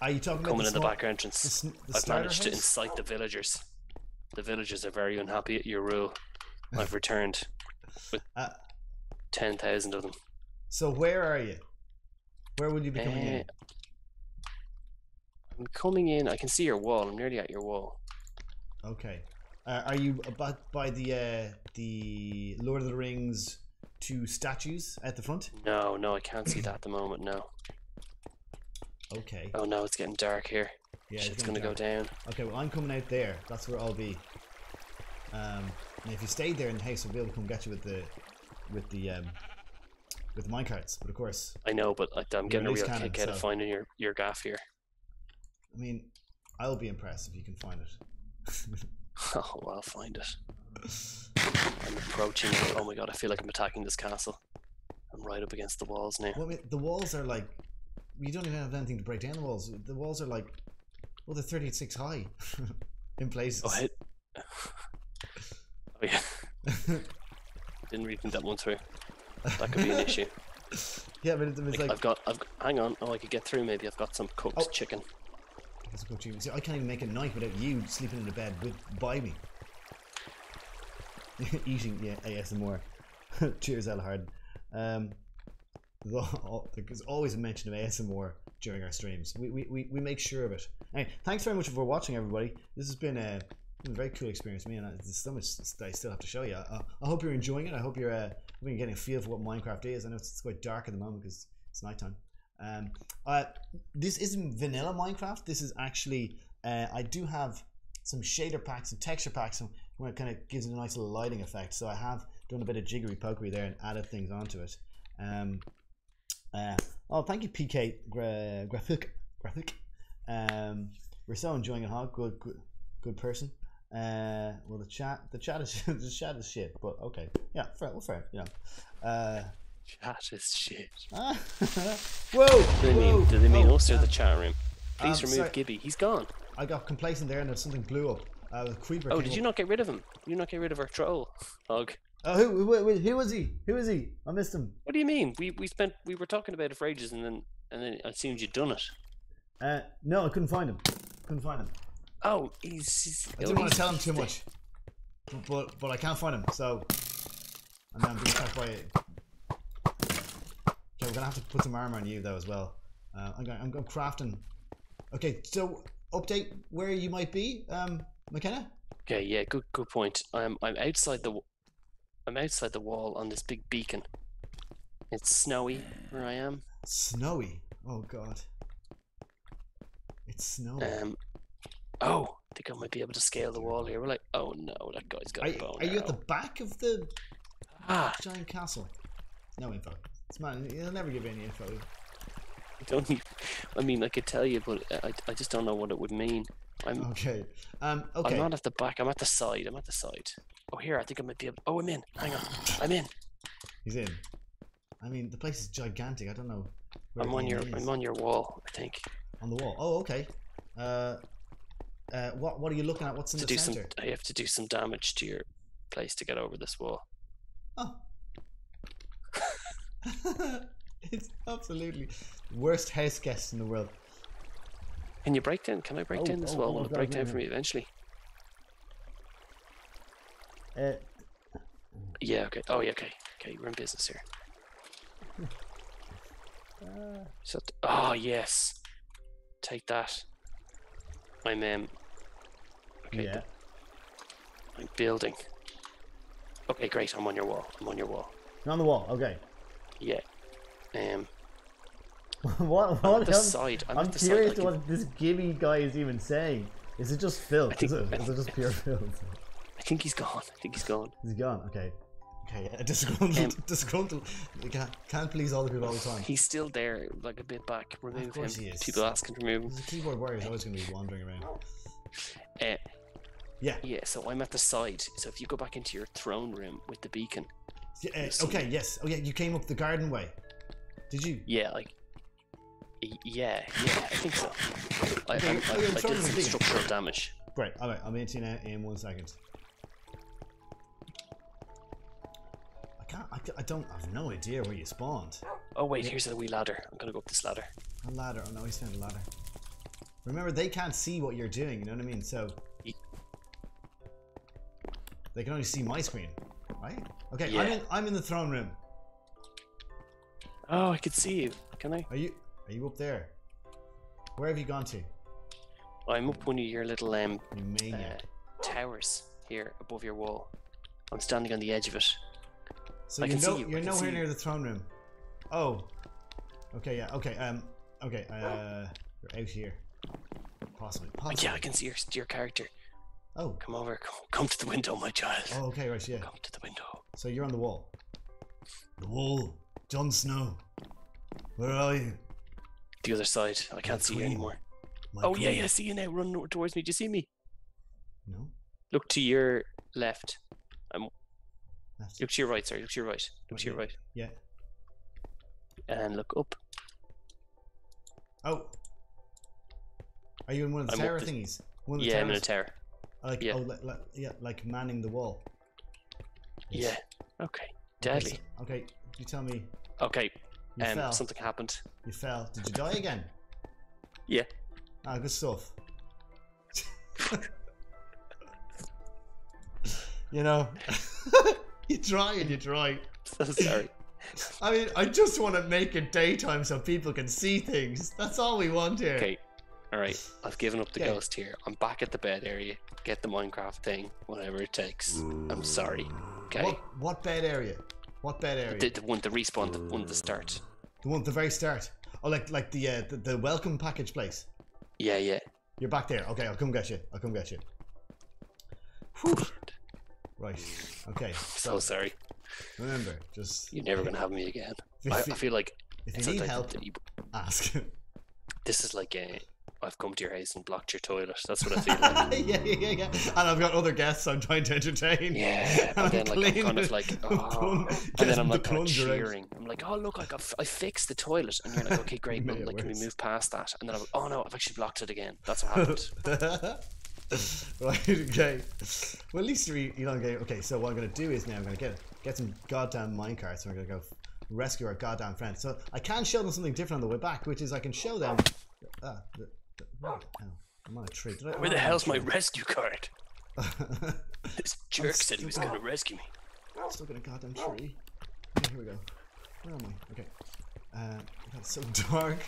Are you talking about coming the in the back entrance. the sn- the I've managed to incite the villagers. The villagers are very unhappy at your rule. I've returned with Uh, ten thousand of them. So where are you? Where would you be coming Eh, in? I'm coming in. I can see your wall. I'm nearly at your wall. Okay. Uh, are you about by the uh, the Lord of the Rings two statues at the front? No, no, I can't see that at the moment. No. Okay. Oh no, it's getting dark here. Yeah, Shit's getting gonna go down. Okay, well I'm coming out there. That's where I'll be. Um, and if you stayed there in the house, I'll be able to come get you with the with the um, with the minecarts. But of course, I know, but I'm getting a real cannon, kick out of so- finding your your gaff here. I mean, I'll be impressed if you can find it. Oh, well, I'll find it. I'm approaching it. Oh my god, I feel like I'm attacking this castle. I'm right up against the walls now. well, I mean, the walls are like you don't even have anything to break down the walls. The walls are like well, they're 36 high in places. Oh, hit. Oh yeah, didn't read that one through. That could be an issue. yeah, but it's, Like, like I've got, I've hang on. Oh, I could get through. Maybe I've got some cooked Oh. chicken. That's what you- See, I can't even make a night without you sleeping in the bed with by me. Eating, yeah, ASMR. Cheers, El Elhard. Um, there's always a mention of ASMR during our streams. We, we, we, we make sure of it. Anyway, thanks very much for watching, everybody. This has been a, a very cool experience for me, and I- there's so much I still have to show you. I, I hope you're enjoying it. I hope you're, uh, you're getting a feel for what Minecraft is. I know it's, it's quite dark at the moment because it's nighttime. Um, uh, this isn't vanilla Minecraft. This is actually uh, I do have some shader packs and texture packs, and where it kind of gives it a nice little lighting effect. So I have done a bit of jiggery pokery there and added things onto it. Um, uh, oh, thank you, PK Gra- Graphic. Graphic. Um, we're so enjoying it, huh? Good, good, good person. Uh, well, the chat, the chat is the chat is shit, but okay, yeah, fair, well, fair, you know. Uh, Chat is shit. whoa! Do they mean, do they mean oh, us or uh, the chat room? Please um, remove sorry. Gibby. He's gone. I got complacent there, and then something blew up. Uh, a creeper. Oh, came did up. you not get rid of him? You not get rid of our troll? Hog. Oh, who, who, who, who was he? Who was he? I missed him. What do you mean? We we spent we were talking about it for ages, and then and then it seemed you'd done it. Uh, no, I couldn't find him. Couldn't find him. Oh, he's. he's I oh, didn't want to tell him too much, but but, but I can't find him. So, and then I'm being attacked by. Okay, we're gonna have to put some armor on you though as well. Uh, I'm going. I'm going crafting. Okay, so update where you might be, um, McKenna. Okay, yeah, good good point. I'm I'm outside the w- I'm outside the wall on this big beacon. It's snowy where I am. Snowy. Oh God. It's snowy. Um, oh, I think I might be able to scale the wall here. We're like, oh no, that guy's got are, a bow are you at the back of the Ah, giant castle? No info. It's man. He'll never give you any info. I don't. Need, I mean, I could tell you, but I I just don't know what it would mean. I'm Okay. Um. Okay. I'm not at the back. I'm at the side. I'm at the side. Oh, here. I think I might be able. Oh, I'm in. Hang on. I'm in. He's in. I mean, the place is gigantic. I don't know. I'm on your. is. I'm on your wall. I think on the wall. Oh, okay. Uh, uh, what what are you looking at? What's in to the do some. center? I have to do some damage to your place to get over this wall. Oh. it's absolutely worst house guest in the world. Can you break down? Can I break Oh, down this oh, wall? oh, Will it break down for me eventually? Uh, Yeah. Okay. Oh, yeah. Okay. Okay. We're in business here. uh, So. t- Oh yes. Take that. I'm um. Okay. yeah. I'm building. Okay. Great. I'm on your wall. I'm on your wall. You're on the wall. Okay. Yeah. Um. what? I'm What at the side. I'm, I'm side. curious to can- what this Gibby guy is even saying. Is it just filth? Think- is, it, is it just pure filth? I think he's gone. I think he's gone. He's gone. Okay. Okay. Yeah. Disgruntled. Um, disgruntled. You can't, can't please all the people all the time. He's still there, like a bit back. Remove him. course he is. People asking to remove him. The keyboard warrior is always going to be wandering around. Uh, Yeah. yeah, so I'm at the side. So if you go back into your throne room with the beacon, Yeah, uh, okay, me? yes. Oh, yeah, you came up the garden way. Did you? yeah, like, yeah, yeah, I think so. I, Okay, I, you're- I, you're I did some structural damage. Great. All right, I'll be into you now in one second. Can't. I, I don't. I have no idea where you spawned. Oh wait, here's a wee ladder. I'm gonna go up this ladder. A ladder. Oh no, he's found a ladder. Remember, they can't see what you're doing. You know what I mean? So Ye- they can only see my screen, right? Okay, I'm in. I'm in the throne room. Oh, I can see you. Can I? Are you? Are you up there? Where have you gone to? I'm up one of your little um You uh, towers here above your wall. I'm standing on the edge of it. So I you can see know you, you're nowhere you. near the throne room. Oh. Okay. Yeah. Okay. Um. Okay. Uh. You're out here. Possibly. Possibly. yeah, I can see your your character. Oh. Come over. Come, come to the window, my child. Oh. Okay. Right. Yeah. Come to the window. So you're on the wall. The wall. Jon Snow. Where are you? The other side. I can't see you anymore. My Oh yeah, queen. yeah. I see you now. Run towards me. Do you see me? No. Look to your left. Left. Look to your right. Sorry. Look to your right. Look to your right. Yeah. And look up. Oh. Are you in one of the I'm up tower the- thingies? One of the Yeah, I'm in a towers? tower. Like yeah. oh, like, like, yeah, like manning the wall. Yeah. Okay. Deadly. Okay, you tell me. Okay. You Um, fell. something happened. You fell. Did you die again? Yeah. Ah, good stuff. you know, you try and you try. So sorry. I mean, I just want to make it daytime so people can see things. That's all we want here. Okay. All right. I've given up the Okay. ghost here. I'm back at the bed area. Get the Minecraft thing, whatever it takes. I'm sorry. Okay. What what bed area? What bed area? The, the one, the respawn, the one the start. The one at the very start. Oh, like like the uh, the, the welcome package place. Yeah, yeah. You're back there. Okay, I'll come get you. I'll come get you. Whew. Right. Okay. So sorry. Remember, just You're never gonna have me again. I, I feel like if you need help, the- ask. this is like a. I've come to your house and blocked your toilet. That's what I feel like. yeah, yeah, yeah, yeah. And I've got other guests I'm trying to entertain. Yeah, And and then like I'm kind of like, oh, and then I'm the like kind of out. cheering. I'm like, oh look, I got, I fixed the toilet, and you're like, okay, great, it like can we move past that? And then I'm like, oh no, I've actually blocked it again. That's what happened. right, okay. Well, at least we, you know, okay, okay, so what I'm going to do is now I'm going to get get some goddamn minecarts and we're going to go rescue our goddamn friends. So I can show them something different on the way back, which is I can show them. Ah, the, the, where the hell? I'm on a tree. Did I, Where the oh, I'm hell's my rescue card? This jerk said he was gonna rescue me. Stuck in a goddamn tree. Okay, here we go. Where am I? Okay. Uh, it's so dark.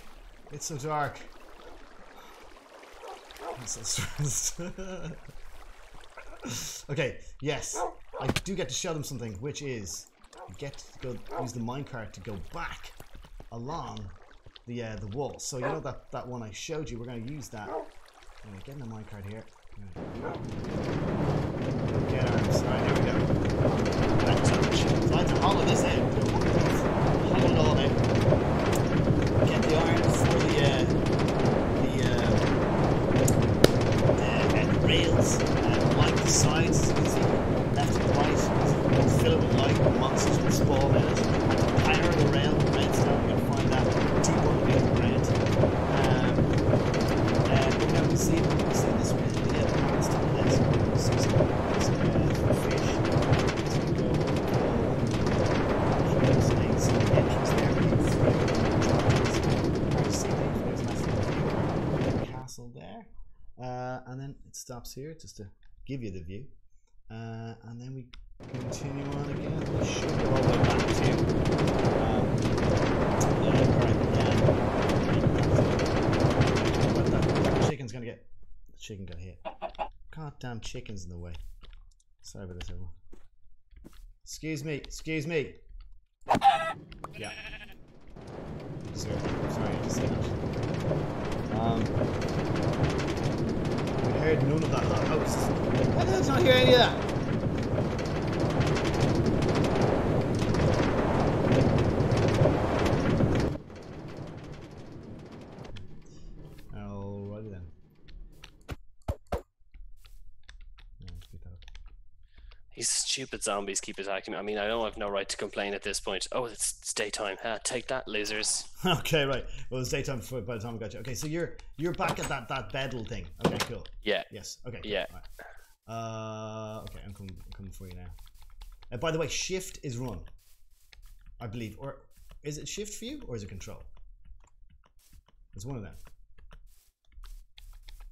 It's so dark. So stressed. okay, yes. I do get to show them something, which is get to go use the minecart to go back along the uh, the wall. So you know that that one I showed you. We're going to use that. I'm gonna get in the minecart here. Get arms. All right, here we go. Hollow this. Hollow it all out. Get the iron for the uh, the uh, the, uh, uh, like the sides, left and right. Fill it with light. Monsters will spawn in it. And the power of the rail, the redstone, you're gonna find that deep underneath the ground. Um, uh, but now we see, we see this one, the uh, parts to the left. We see some, some uh, fish. As we go, uh, snakes, and the entrance there. we can see Hard to see things, but there's a nice little view. castle there. Uh, and then it stops here just to give you the view. Uh, and then we continue on again. We should go all the way back to um, I that, that chicken's gonna get. The chicken got hit. Goddamn chicken's in the way. Sorry about this, everyone. Excuse me. Excuse me. Yeah. Sorry, sorry to say that. Um, heard none of that hot host. Why did I not hear any of that? Alrighty then. Yeah, let's pick that up. These stupid zombies keep attacking me. I mean, I know I've no right to complain at this point. Oh, it's, it's daytime. Ha, take that, losers. Okay, right. Well, it's daytime before, by the time we got you. Okay, so you're you're back at that that bedle thing. Okay, cool. Yeah. Yes. Okay. cool. Yeah. Right. Uh, okay, I'm coming, I'm coming for you now. Uh, by the way, shift is run, I believe, or is it shift for you or is it control? It's one of them.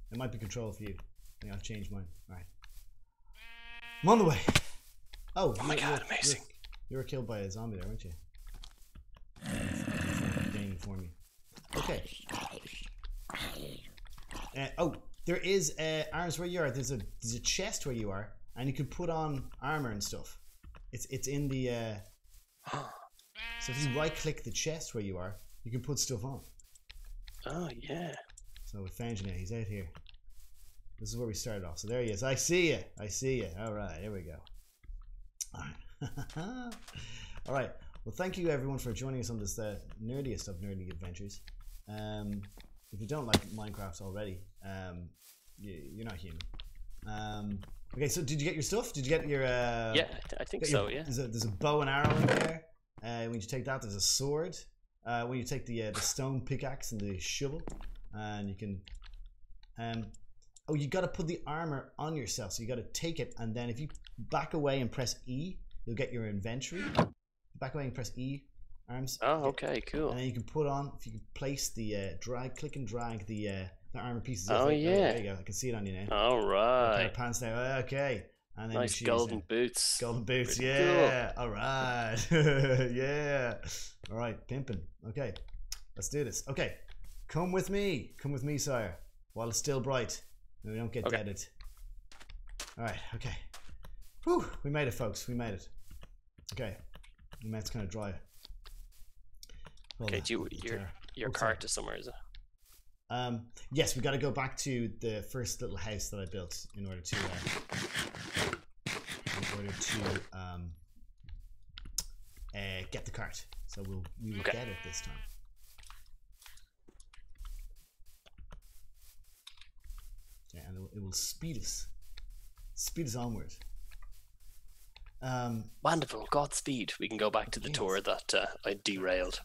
It might be control for you. I think I'll change mine. Alright. I'm on the way. Oh, Oh my God, you're- amazing. You're, you were killed by a zombie there, weren't you? Gaining for me. Okay. Uh, oh, there is uh, arms where you are. There's a there's a chest where you are, and you can put on armor and stuff. It's it's in the. Uh, so if you right click the chest where you are, you can put stuff on. Oh yeah. So you now. He's out here. This is where we started off. So there he is. I see you. I see you. All right. Here we go. All right. All right. Well, thank you everyone for joining us on this uh, nerdiest of nerdy adventures. Um, if you don't like Minecraft already, um, you, you're not human. Um, okay. So did you get your stuff? Did you get your? Uh, yeah, I, think Got so. Yeah. There's a, there's a bow and arrow in there. Uh, when you take that, there's a sword. Uh, when you take the uh, the stone pickaxe and the shovel, and you can. Um, oh, you got to put the armor on yourself. So you got to take it, and then if you back away and press E, you'll get your inventory. Back away and press E, arms. Oh, okay, cool. And then you can put on. If you can place the uh, drag, click and drag the uh, the armor pieces. Oh, there, yeah. There you go. I can see it on you now. All right. Pair right. of pants now. Okay. And then Nice golden now. boots. Golden boots, Pretty yeah. All right, yeah. All right, pimping. Okay, let's do this. Okay, come with me. Come with me, sire. While it's still bright, we don't get Okay. deaded. All right. Okay. Whew, we made it, folks. We made it. Okay, the mat's kind of dry. Hold Okay, on, do you, your your sorry. cart is somewhere, is it? Um, yes, we got to go back to the first little house that I built in order to, uh, in order to um, uh, get the cart. So we'll we will Okay. get it this time. And it will, speed us, speed us onward. Um, Wonderful. Godspeed. We can go back to the Yes. tour that uh, I derailed.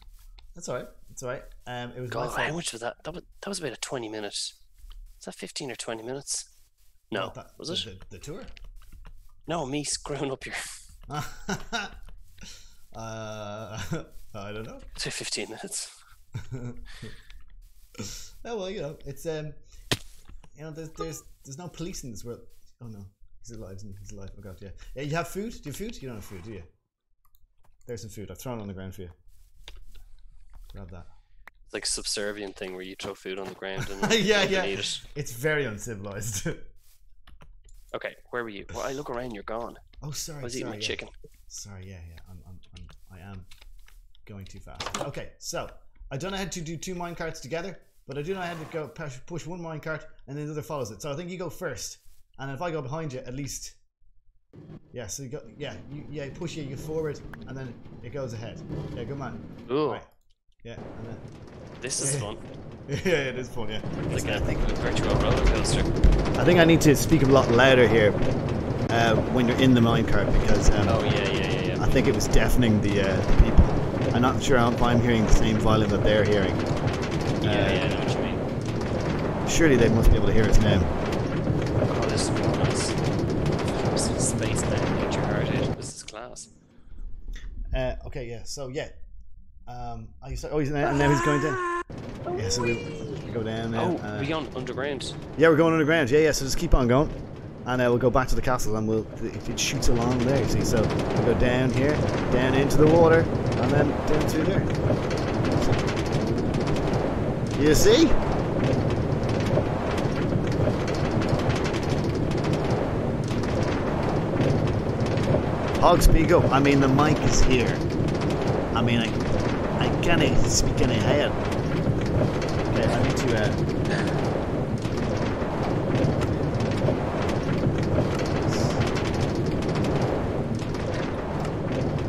that's all right. That's all right. Um, it was God, how much was that? That was that was about a twenty minutes. Is that fifteen or twenty minutes? No, that- was the, it? the, the tour? No, me screwing up your. uh, I don't know. Say fifteen minutes. oh well, you know, it's um, you know, there's there's there's no police in this world. Oh no, he's alive, isn't he? He's alive. Oh god, yeah. Yeah, you have food. Do you have food? You don't have food, do you? There's some food. I've thrown it on the ground for you. Grab that. It's like a subservient thing where you throw food on the ground and Yeah, yeah. eat it. It's very uncivilized. Okay, where were you? Well, I look around, you're gone. oh, sorry. I was sorry, eating my yeah. chicken. Sorry, yeah, yeah. I'm, I'm, I'm, I am going too fast. Okay, so I don't know how to do two mine carts together, but I do know how to go push, push one mine cart and then the other follows it. So I think you go first, and if I go behind you, at least. Yeah, so you go, yeah, you, yeah, push you, you forward, and then it goes ahead. Yeah, good man. Ooh, Right. Yeah, and then, this is Yeah. fun. yeah, it is fun. Yeah. Like a virtual roller coaster. I think I need to speak a lot louder here uh, when you're in the minecart because um, Oh yeah, yeah, yeah, yeah. I think it was deafening the, uh, the people. I'm not sure if I'm hearing the same volume that they're hearing. Yeah, Uh, yeah, I know what you mean. Surely they must be able to hear us now. Oh, this is really nice. This space down, get your heart. This is class. Uh, okay, yeah. So yeah. Um, oh, he's, oh, he's now, now he's going down. Yeah, so we, we go down now. Oh, uh, we on underground. yeah, we're going underground. Yeah, yeah. So just keep on going, and uh, we'll go back to the castle, and we'll it, it shoots along there. You see, so we'll go down here, down into the water, and then down through there. You see? Hog, speak up. I mean, the mic is here. I mean, I, I can't speak any higher. Okay, I need to. Uh,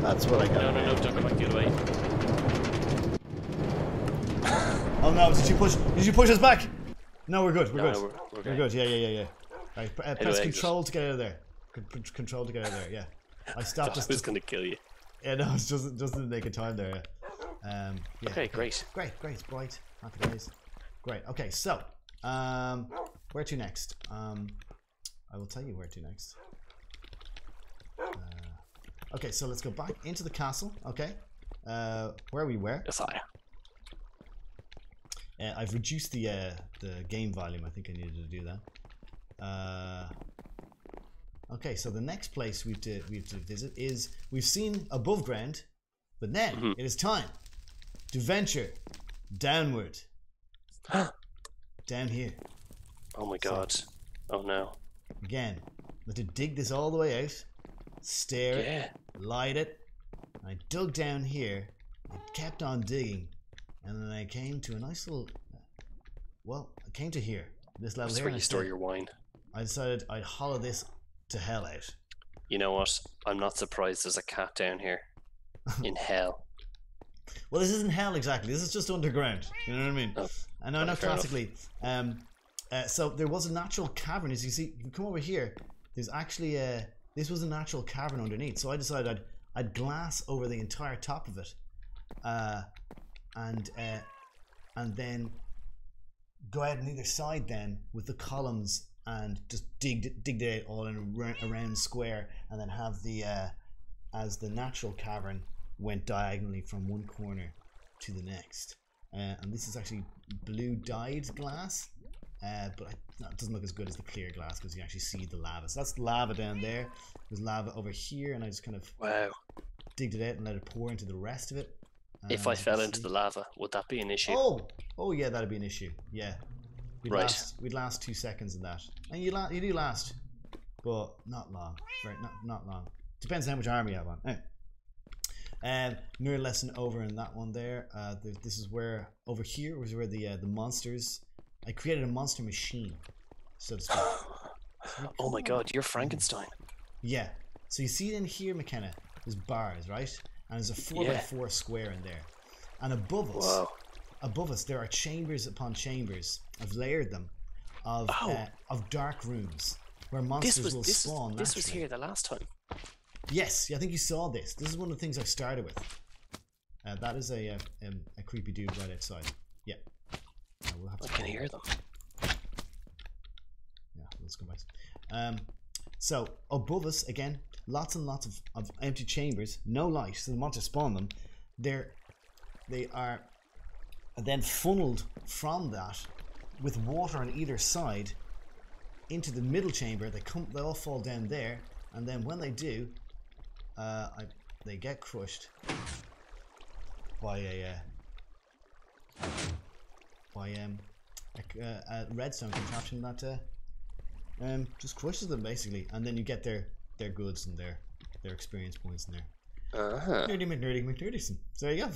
that's what I got. No, no, no, don't go back the other way. Oh no! Did you push? Did you push us back? No, we're good. We're No, good. no, we're, we're We're good. Yeah, yeah, yeah, yeah. Right, uh, press control to get out of there. Con- Control to get out of there. Yeah. I stopped just. just gonna kill you. yeah, no, it's just just in the nick of time there. Um, yeah. Okay, great. Great, great, it's bright. Happy days. Great. Okay, so um, where to next? Um, I will tell you where to next. Uh, okay, so let's go back into the castle. Okay, uh, where we were. Yes, I. Uh, I've reduced the uh, the game volume. I think I needed to do that. Uh, okay, so the next place we've to we've to visit is we've seen above ground, but then Mhm. it is time to venture downward, down here oh my god. Oh no. again. Let to dig this all the way out, stare it, Yeah. light it. I dug down here, I kept on digging, and then I came to a nice little. Well, I came to here, this level That's here. where you store said- your wine. I decided I'd hollow this to hell out. You know what? I'm not surprised there's a cat down here. In hell. Well, this isn't hell exactly. This is just underground. You know what I mean? Oh, and I know classically. Um, uh, so there was a natural cavern. As you see, you come over here, there's actually a. This was a natural cavern underneath. So I decided I'd I'd glass over the entire top of it, uh, and uh, and then go out on either side then with the columns and just dig dig it all in a ra- a round square, and then have the uh, as the natural cavern went diagonally from one corner to the next. Uh, and this is actually blue dyed glass, uh, but I, no, it doesn't look as good as the clear glass because you actually see the lava. So that's lava down there. There's lava over here, and I just kind of Wow. digged it out and let it pour into the rest of it. If Uh, I fell can into the lava, would that be an issue? Oh, oh yeah, that'd be an issue. Yeah, we'd Right. last we'd last two seconds in that, and you la- you do last, but not long. Right, not not long. Depends on how much armor you have on. Anyway. Um, nerd lesson over in that one there. Uh, th- this is where over here was where the uh, the monsters. I created a monster machine, so to speak. oh my god, you're Frankenstein. Yeah. So you see in here, McKenna, there's bars, right? And there's a four by four square in there. And above us, Whoa. above us, there are chambers upon chambers. I've layered them of Oh. uh, of dark rooms where monsters This was will this spawn. was, this was here the last time. Yes, yeah, I think you saw this. This is one of the things I started with. Uh, that is a, uh, um, a creepy dude right outside. Yeah. Uh, we'll have to. I can hear them. Yeah, let's go back. Um, so above us again, lots and lots of, of empty chambers, no light. So the monsters spawn them. They're they are then funneled from that with water on either side into the middle chamber. They come, they all fall down there, and then when they do, uh, I, they get crushed by a uh, by um, a, uh, a redstone contraption that uh, um, just crushes them basically, and then you get their their goods and their their experience points in there. Uh-huh. Nerdy McNerdy McNerdyson. So there you go.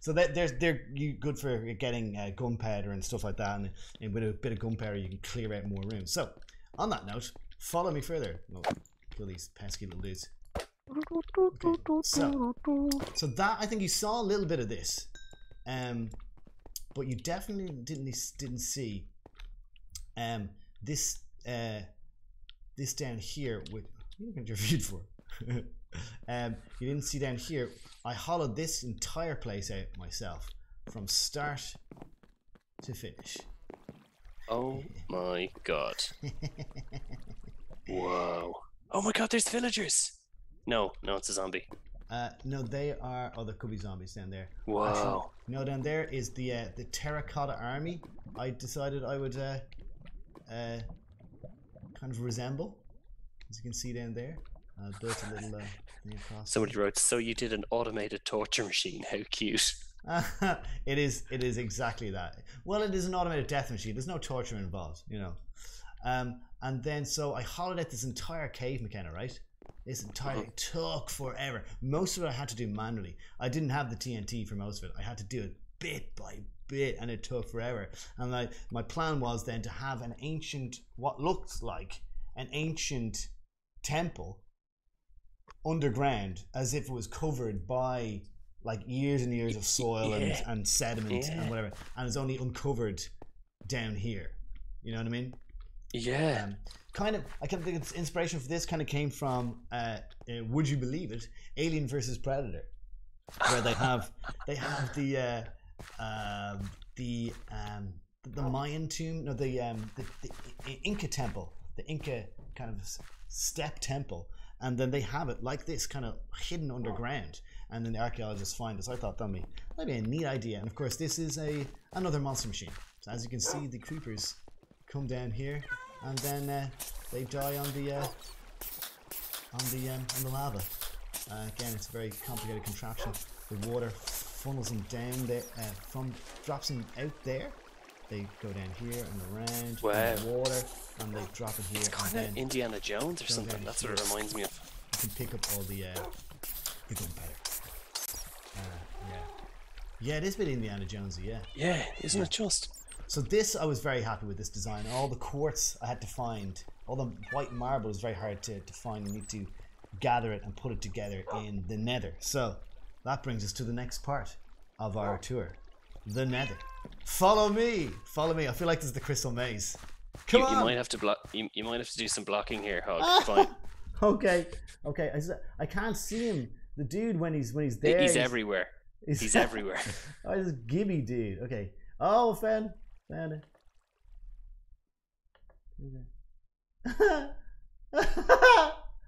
so that there's they're you good for getting uh, gunpowder and stuff like that, and, and with a bit of gunpowder you can clear out more rooms. So on that note, follow me further. Well, kill these pesky little dudes. Okay, so so that I think you saw a little bit of this, um, but you definitely didn't didn't see um this uh this down here with you looking at your feed for? um, you didn't see down here. I hollowed this entire place out myself from start to finish. Oh my god. Whoa. Oh my god, there's villagers. No, no, it's a zombie. Uh, no, they are. Oh, there could be zombies down there. Whoa. No, down there is the uh, the terracotta army. I decided I would uh, uh, kind of resemble, as you can see down there. I built a little uh, thing across. Somebody wrote, so you did an automated torture machine. How cute. it is. It is exactly that. Well, it is an automated death machine. There's no torture involved, you know. Um, and then so I hollowed out this entire cave, McKenna. Right. This entire Mhm. it took forever. Most of it I had to do manually. I didn't have the TNT for most of it. I had to do it bit by bit, and it took forever. And I, my plan was then to have an ancient, what looks like an ancient temple underground, as if it was covered by like years and years of soil Yeah. and, and sediment Yeah. and whatever, and it's only uncovered down here. You know what I mean? Yeah. Um, kind of, I can think it's inspiration for this kind of came from, uh, uh, would you believe it, Alien versus Predator, where they have they have the uh, um the um, the Mayan tomb, no, the um, the, the Inca temple, the Inca kind of step temple, and then they have it like this, kind of hidden underground, and then the archaeologists find us. I thought that'd be that'd be a neat idea. And of course, this is a another monster machine. So as you can see, the creepers come down here, and then uh, they die on the uh, on the um, on the lava. Uh, again, it's a very complicated contraption. The water funnels them down there uh, from drops them out there. They go down here and around Wow. in the water, and they drop it here. It's kind of Indiana Jones or something. That's what it reminds me of. you can pick up all the uh, the gunpowder. Uh, yeah, yeah, it is a bit Indiana Jonesy. Yeah. Yeah, isn't it just? So this, I was very happy with this design. All the quartz I had to find, all the white marble is very hard to, to find. You need to gather it and put it together in the nether. So that brings us to the next part of our tour, the nether. Follow me, follow me. I feel like this is the crystal maze. Come You, on. you might have to block. You, you might have to do some blocking here, Hog. Fine. okay, okay. I can't see him. The dude when he's when he's there. He's everywhere. He's everywhere. Oh, this Gibby dude. Okay. Oh, found found. Okay.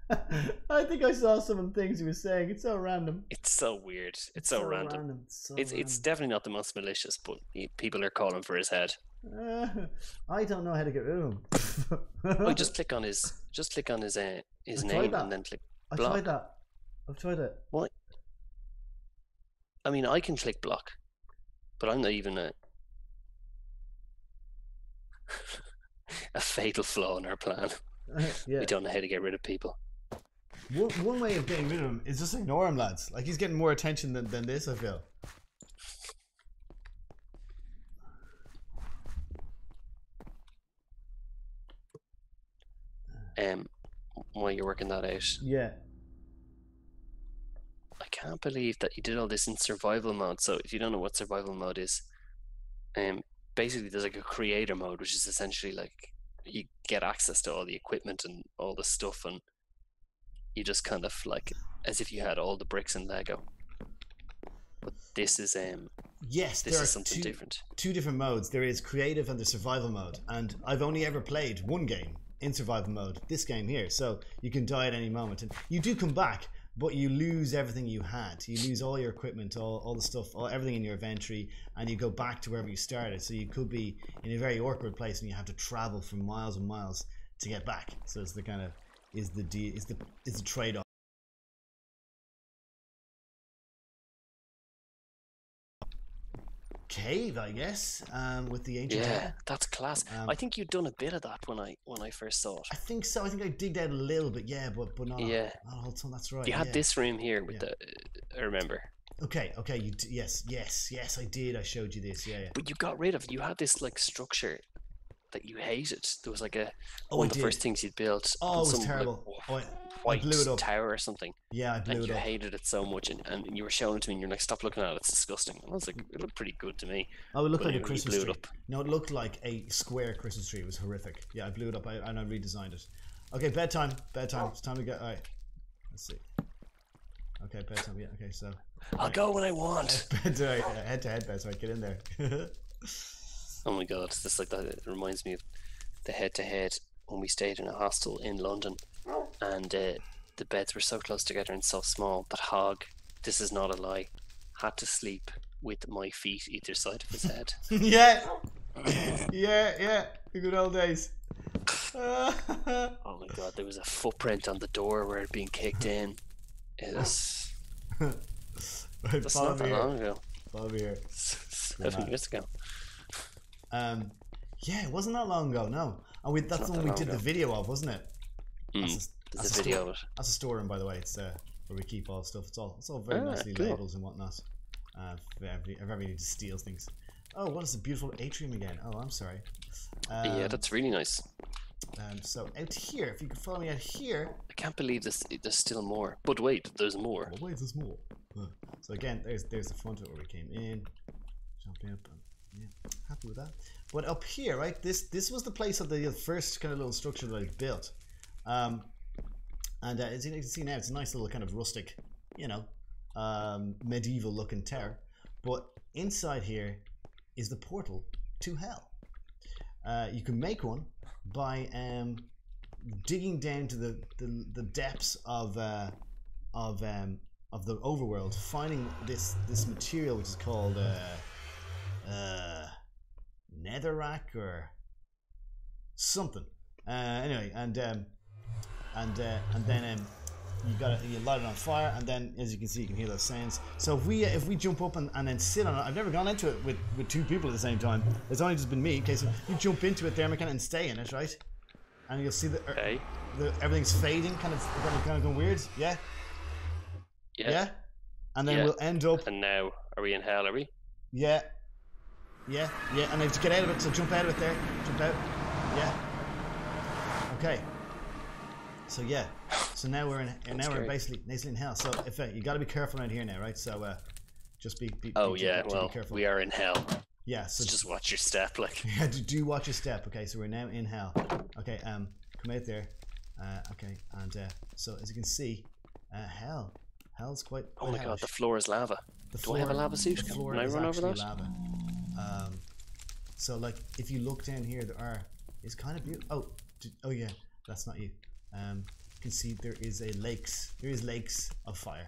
I think I saw some of the things he was saying. It's so random. It's so weird. It's so, random. It's, so It's it's definitely not the most malicious, but people are calling for his head. Uh, I don't know how to get rid of him. Oh, just click on his just click on his uh, his I name and then click. Block. I tried that. I've tried it. What? I mean, I can click block, but I'm not even a a fatal flaw in our plan. yeah. We don't know how to get rid of people. One, one way of getting rid of him is just ignore him, lads. Like he's getting more attention than, than this. I feel. Um, while you're working that out, Yeah. I can't believe that you did all this in survival mode. So if you don't know what survival mode is, um, basically there's like a creator mode, which is essentially like you get access to all the equipment and all the stuff, and you just kind of like as if you had all the bricks in Lego. But this is um, Yes, this there is something two, different. two different modes. There is creative and the survival mode, and I've only ever played one game in survival mode. This game here, so you can die at any moment, and you do come back, but you lose everything you had. You lose all your equipment, all, all the stuff, all, everything in your inventory, and you go back to wherever you started. So you could be in a very awkward place, and you have to travel for miles and miles to get back. So it's the kind of is the de- is the is the trade off. Cave, I guess, um, with the ancient. Yeah, that's class. Um, I think you'd done a bit of that when I when I first saw it. I think so. I think I digged out a little bit, yeah, but but not, Yeah. not a whole ton. That's right. You had yeah. this room here with Yeah. the. I remember, Okay, okay. You d- yes, yes, yes. I did. I showed you this. Yeah, yeah. but you got rid of. You had this like structure that you hated. There was like a Oh, one I of the did. first things you'd built. Oh, it was some, like, terrible. wh- Oh, I, white blew it up. tower or something, yeah, I blew and it you up. hated it so much, and, and you were showing it to me, and you're like, "Stop looking at it; it's disgusting." And I was like, "It looked pretty good to me." Oh, it looked but like a anyway, Christmas it tree. up. No, it looked like a square Christmas tree. It was horrific. Yeah, I blew it up I, and I redesigned it. Okay, bedtime. Bedtime. It's time to go. All right. Let's see. Okay, bedtime. Yeah. Okay, so I'll go when I want. bed, right, uh, head to head bed. So I get in there. Oh my god, it's just like that. It reminds me of the head-to-head when we stayed in a hostel in London, and uh, the beds were so close together and so small that Hog, this is not a lie, had to sleep with my feet either side of his head. yeah. Yeah, yeah. The good old days. Oh my god, there was a footprint on the door where it being kicked in. It was right, that's not that long ago. Follow me here. Seven years ago. Um, yeah, it wasn't that long ago. No, and we, that's the one that we did the video of, wasn't it? Mm, That's a, that's a a video store- of it. That's a storeroom, by the way. It's uh, where we keep all stuff. It's all it's all very Ah, nicely cool. labels and whatnot. Uh, if ever, if ever need to steal things. Oh, what is a beautiful atrium again? Oh, I'm sorry. Um, yeah, that's really nice. um, so out here, if you can follow me out here. I can't believe this. There's still more. But wait, there's more. Oh, wait, there's more. So again, there's there's the front of where we came in. Jumping up. and- Yeah, happy with that. But up here, right? This this was the place of the first kind of little structure that I built. Um, and uh, as you can see now, it's a nice little kind of rustic, you know, um, medieval looking tower. But inside here is the portal to hell. Uh, you can make one by um, digging down to the, the, the depths of uh, of um, of the overworld, finding this this material which is called uh, uh, netherrack or something. Uh, anyway, and um, and uh, and then um, you got it, you light it on fire, and then as you can see, you can hear those sounds. So if we uh, if we jump up and, and then sit on it, I've never gone into it with, with two people at the same time. It's only just been me. Okay, so you jump into it there, McKenna, and stay in it, right? And you'll see that er, Okay. the, everything's fading, kind of kind of, kind of going weird. Yeah, Yeah. yeah. And then Yeah. we'll end up. And now, are we in hell? Are we? Yeah, yeah, yeah. And I have to get out of it, so jump out of it there. Jump out. Yeah. Okay. So yeah. So now we're in. And now we're basically basically in hell. So if uh, you got to be careful around here now, right? So uh, just be. be Oh be, yeah. be, Well, careful. we are in hell. Yeah. So So just watch your step. Like. yeah, do, do watch your step. Okay, so we're now in hell. Okay, um, come out there. Uh, okay, and uh, so as you can see, uh, hell, hell's quite. Oh quite my god, the floor is lava. The Do I have a lava suit? Can- floor I run over that? Lava. Um, so like, if you look down here, there are. It's kind of beautiful. Oh, oh yeah, that's not you. Um, you can see there is a lakes. There is lakes of fire,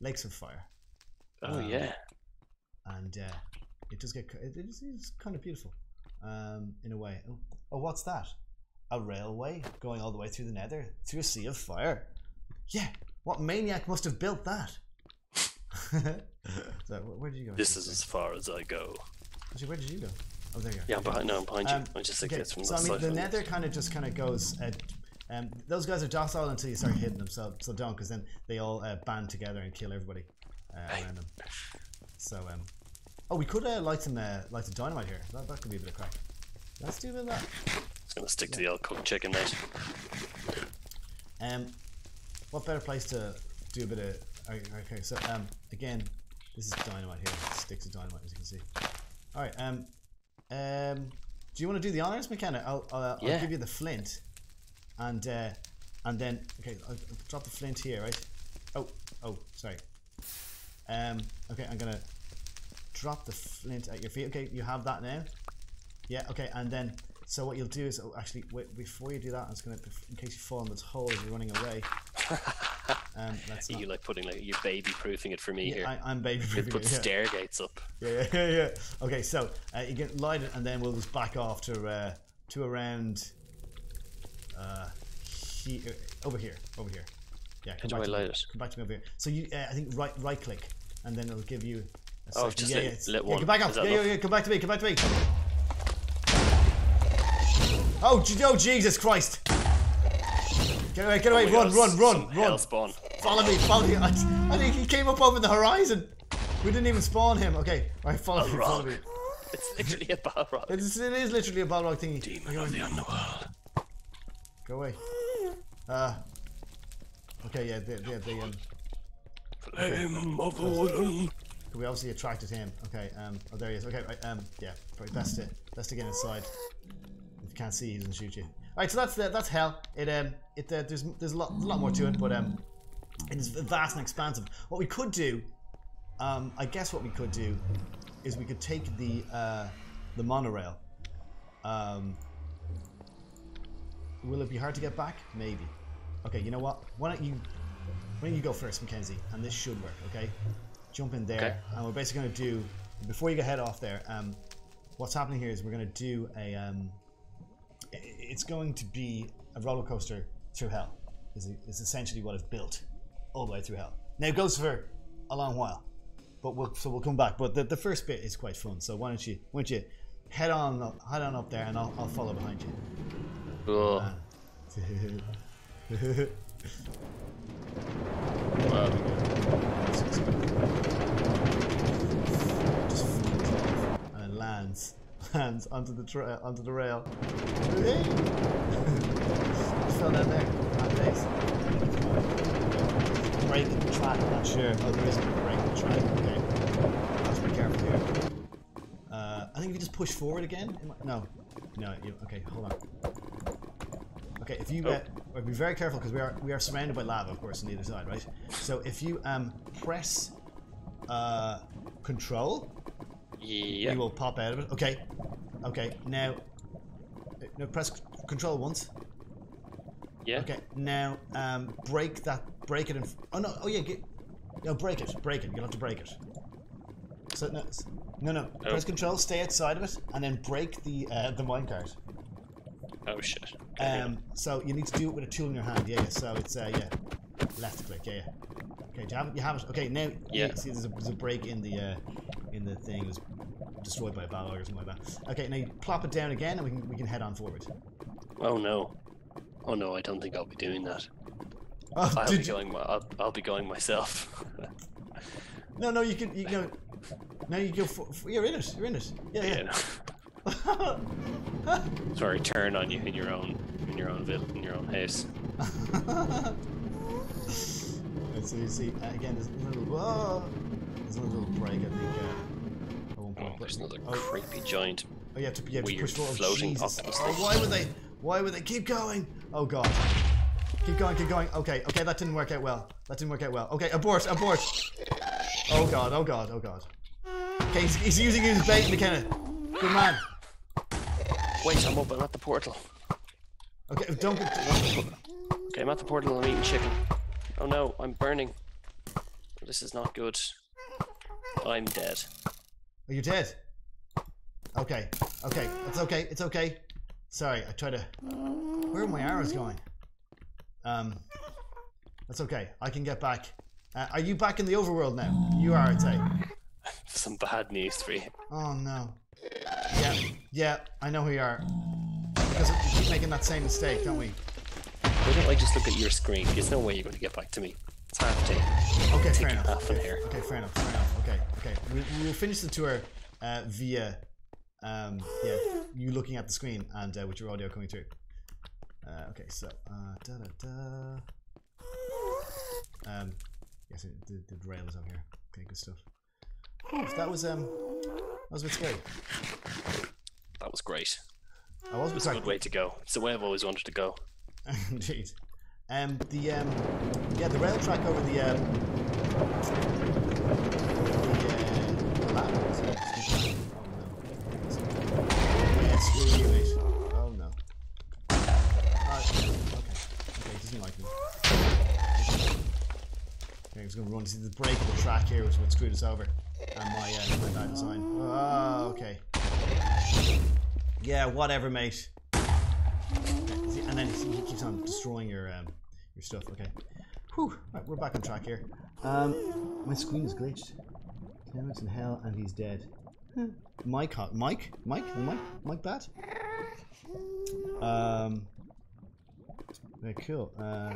lakes of fire, Oh Um, yeah. and uh, it does get. It is it's kind of beautiful, um, in a way. Oh, oh, what's that? A railway going all the way through the Nether through a sea of fire. Yeah, what maniac must have built that? so where did you go? This is as far as I go. Actually, where did you go? Oh, there you are. Yeah, I'm behind. No, I'm behind you. Um, I just think okay, it's from so the I mean, the nether kind of just kind of goes. Uh, um, those guys are docile until you start hitting them, so so don't, because then they all uh, band together and kill everybody uh, around them. So um, oh, we could uh, light some uh, light some dynamite here. That, that could be a bit of crack. Let's do a bit of that. It's gonna stick to the old cooked chicken, mate. Um, what better place to do a bit of? Okay, okay, so um, again, this is dynamite here. Sticks of dynamite, as you can see. All right. Um, um, do you want to do the honors, McKenna? I'll, I'll, I'll Yeah. give you the flint, and uh, and then okay, I'll, I'll drop the flint here, right? Oh, oh, sorry. Um, okay, I'm gonna drop the flint at your feet. Okay, you have that now. Yeah. Okay, and then so what you'll do is oh, actually wait, before you do that, I'm just gonna in case you fall in this hole as you're running away. Um, that's not, you like putting like you're baby proofing it for me here? I, I'm baby proofing put it, yeah. stair gates up. Yeah, yeah, yeah, yeah. Okay, so uh, you can light it, and then we'll just back off to uh, to around uh, here, over here, over here. Yeah, come do back I to light me. it? Come back to me over here. So you, uh, I think right, right click, and then it'll give you. A Oh, second. just yeah, lit- yeah, lit yeah, one. Come back up. Yeah, yeah, yeah. Come back to me. Come back to me. Oh, oh Jesus Christ! Get away! Get away! Oh run! Run! Run! Run! spawn. Follow me, follow me. I, I think he came up over the horizon. We didn't even spawn him. Okay, alright, follow me, follow rock. me. It's literally a Balrog. It is, it is literally a Balrog thingy. Demon of the underworld. Go away. Uh, okay, yeah, they, they, they, um, Flame of Odin. we obviously attracted him. Okay, um, oh, there he is. Okay, right, um, yeah, probably best to, best to get inside. If you can't see, he doesn't shoot you. Alright, so that's the, that's hell. It, um, it, uh, there's, there's a lot, a lot more to it, but, um, it is vast and expansive. What we could do, um, I guess what we could do is we could take the uh, the monorail. Um, will it be hard to get back? Maybe. Okay, you know what? Why don't you why don't you go first, Mackenzie? And this should work. Okay, jump in there, Okay. and we're basically going to do before you head off there. Um, what's happening here is we're going to do a um, it's going to be a roller coaster through hell. Is is essentially what I've built all the way through hell. Now it goes for a long while, but we'll so we'll come back. But the, the first bit is quite fun. So why don't you why don't you head on up- head on up there, and I'll, I'll follow behind you. Cool. Wow. And lands lands onto the tra- onto the rail. Fell down there. Bad days. Break the track. I'm not sure. Oh, there is a break in the track. Okay. To be careful here. Uh, I think if you just push forward again. No, no. You, okay, hold on. Okay, if you Oh. uh, be very careful because we are we are surrounded by lava, of course, on either side, right? So if you um press uh control, Yeah. we will pop out of it. Okay, okay. Now, uh, no, press control once. Yeah. Okay, now um break that, break it in. Oh no! Oh yeah, get, No, break it. Break it. You'll have to break it. So no, no, no. Oh. Press control. Stay outside of it, and then break the uh, the minecart. Oh shit. Okay. Um, so you need to do it with a tool in your hand. Yeah, yeah. So it's uh, yeah, left click. Yeah, yeah. Okay, do you have it? You have it. Okay, now Yeah. You see, there's a, there's a break in the uh, in the thing. It was destroyed by a Balrog or something like that. Okay, now you plop it down again, and we can we can head on forward. Oh no. Oh no, I don't think I'll be doing that. Oh, I'll be you? going. My, I'll, I'll be going myself. No, no, you can. You know. Now you go. For, for, you're in it. You're in it. Yeah, yeah. know. Sorry, turn on you in your own in your own vil- in your own house. And so you see uh, again. There's a little. Whoa, there's another little break. I think. Uh, Oh, point. there's another Oh, creepy giant. Oh, you have to, you have to push forward. floating Jesus. octopus Oh, why would they? Why would they keep going? Oh god. Keep going, keep going. Okay, okay, that didn't work out well. That didn't work out well. Okay, abort, abort. Oh god, oh god, oh god. Okay, he's, he's using his bait, McKenna. Good man. Wait, I'm. I'm at the portal. Okay, don't. Okay, I'm at the portal. I'm eating chicken. Oh no, I'm burning. This is not good. I'm dead. Are you dead? Okay, okay, it's okay, it's okay. Sorry, I tried to. Where are my arrows going? Um, that's okay. I can get back. Uh, are you back in the overworld now? You are, I'd say. Some bad news for you. Oh no. Yeah, yeah, I know who you are. Because we keep making that same mistake, don't we? Why don't I just look at your screen? There's no way you're going to get back to me. It's half day. Okay, fair enough. half Okay, here. okay, fair enough, fair enough. Okay, okay. We, we'll finish the tour uh, via, um, yeah, you looking at the screen and uh, with your audio coming through. Uh, okay, so, uh, da da da. Um, yes, the, the rail is over here. Okay, good stuff. Whew, that was um, that was a bit scary. That was great. I was a It's a good way to go. It's the way I've always wanted to go. Indeed. Um, the um, yeah, the rail track over the um, the like. Okay, he's gonna run. See the break of the track here was what screwed us over, and my uh, my bad design. Oh, okay. Yeah, whatever, mate. And then he, he keeps on destroying your um, your stuff. Okay. Whew. Right, we're back on track here. Um, my screen is glitched. Clements in hell, and he's dead. Mike, Mike, Mike, Mike, Mike, bad. Um. Very cool. Uh,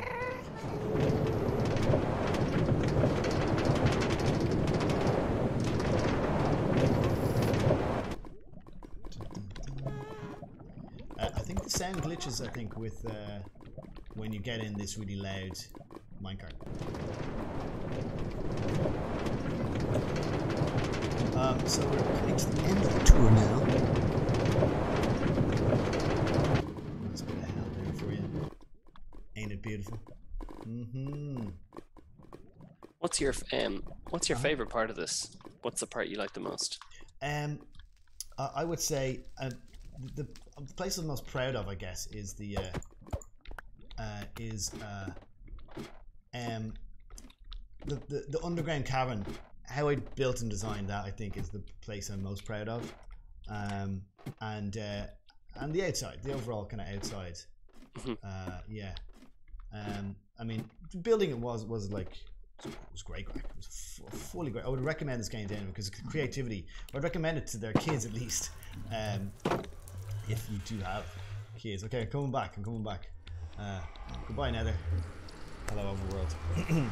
Uh, I think the sound glitches. I think with uh, when you get in this really loud minecart. Um, so we're coming to the end of the tour now. That's a bit of hell there for you. Ain't it beautiful? Mm-hmm. What's your um? What's your Uh-huh. favorite part of this? What's the part you like the most? Um, I I would say uh, the, the place I'm most proud of, I guess, is the uh, uh, is uh, um, the, the the underground cavern. How I built and designed that, I think, is the place I'm most proud of. Um, and uh, and the outside, the overall kind of outside. Mhm. Uh, yeah. Um, I mean, building it was was like it was great, great. It was fully great. I would recommend this game to anyone because creativity. I'd recommend it to their kids at least, um, if you do have kids. Okay, I'm coming back. I'm coming back. Uh, goodbye, Nether. Hello, Overworld.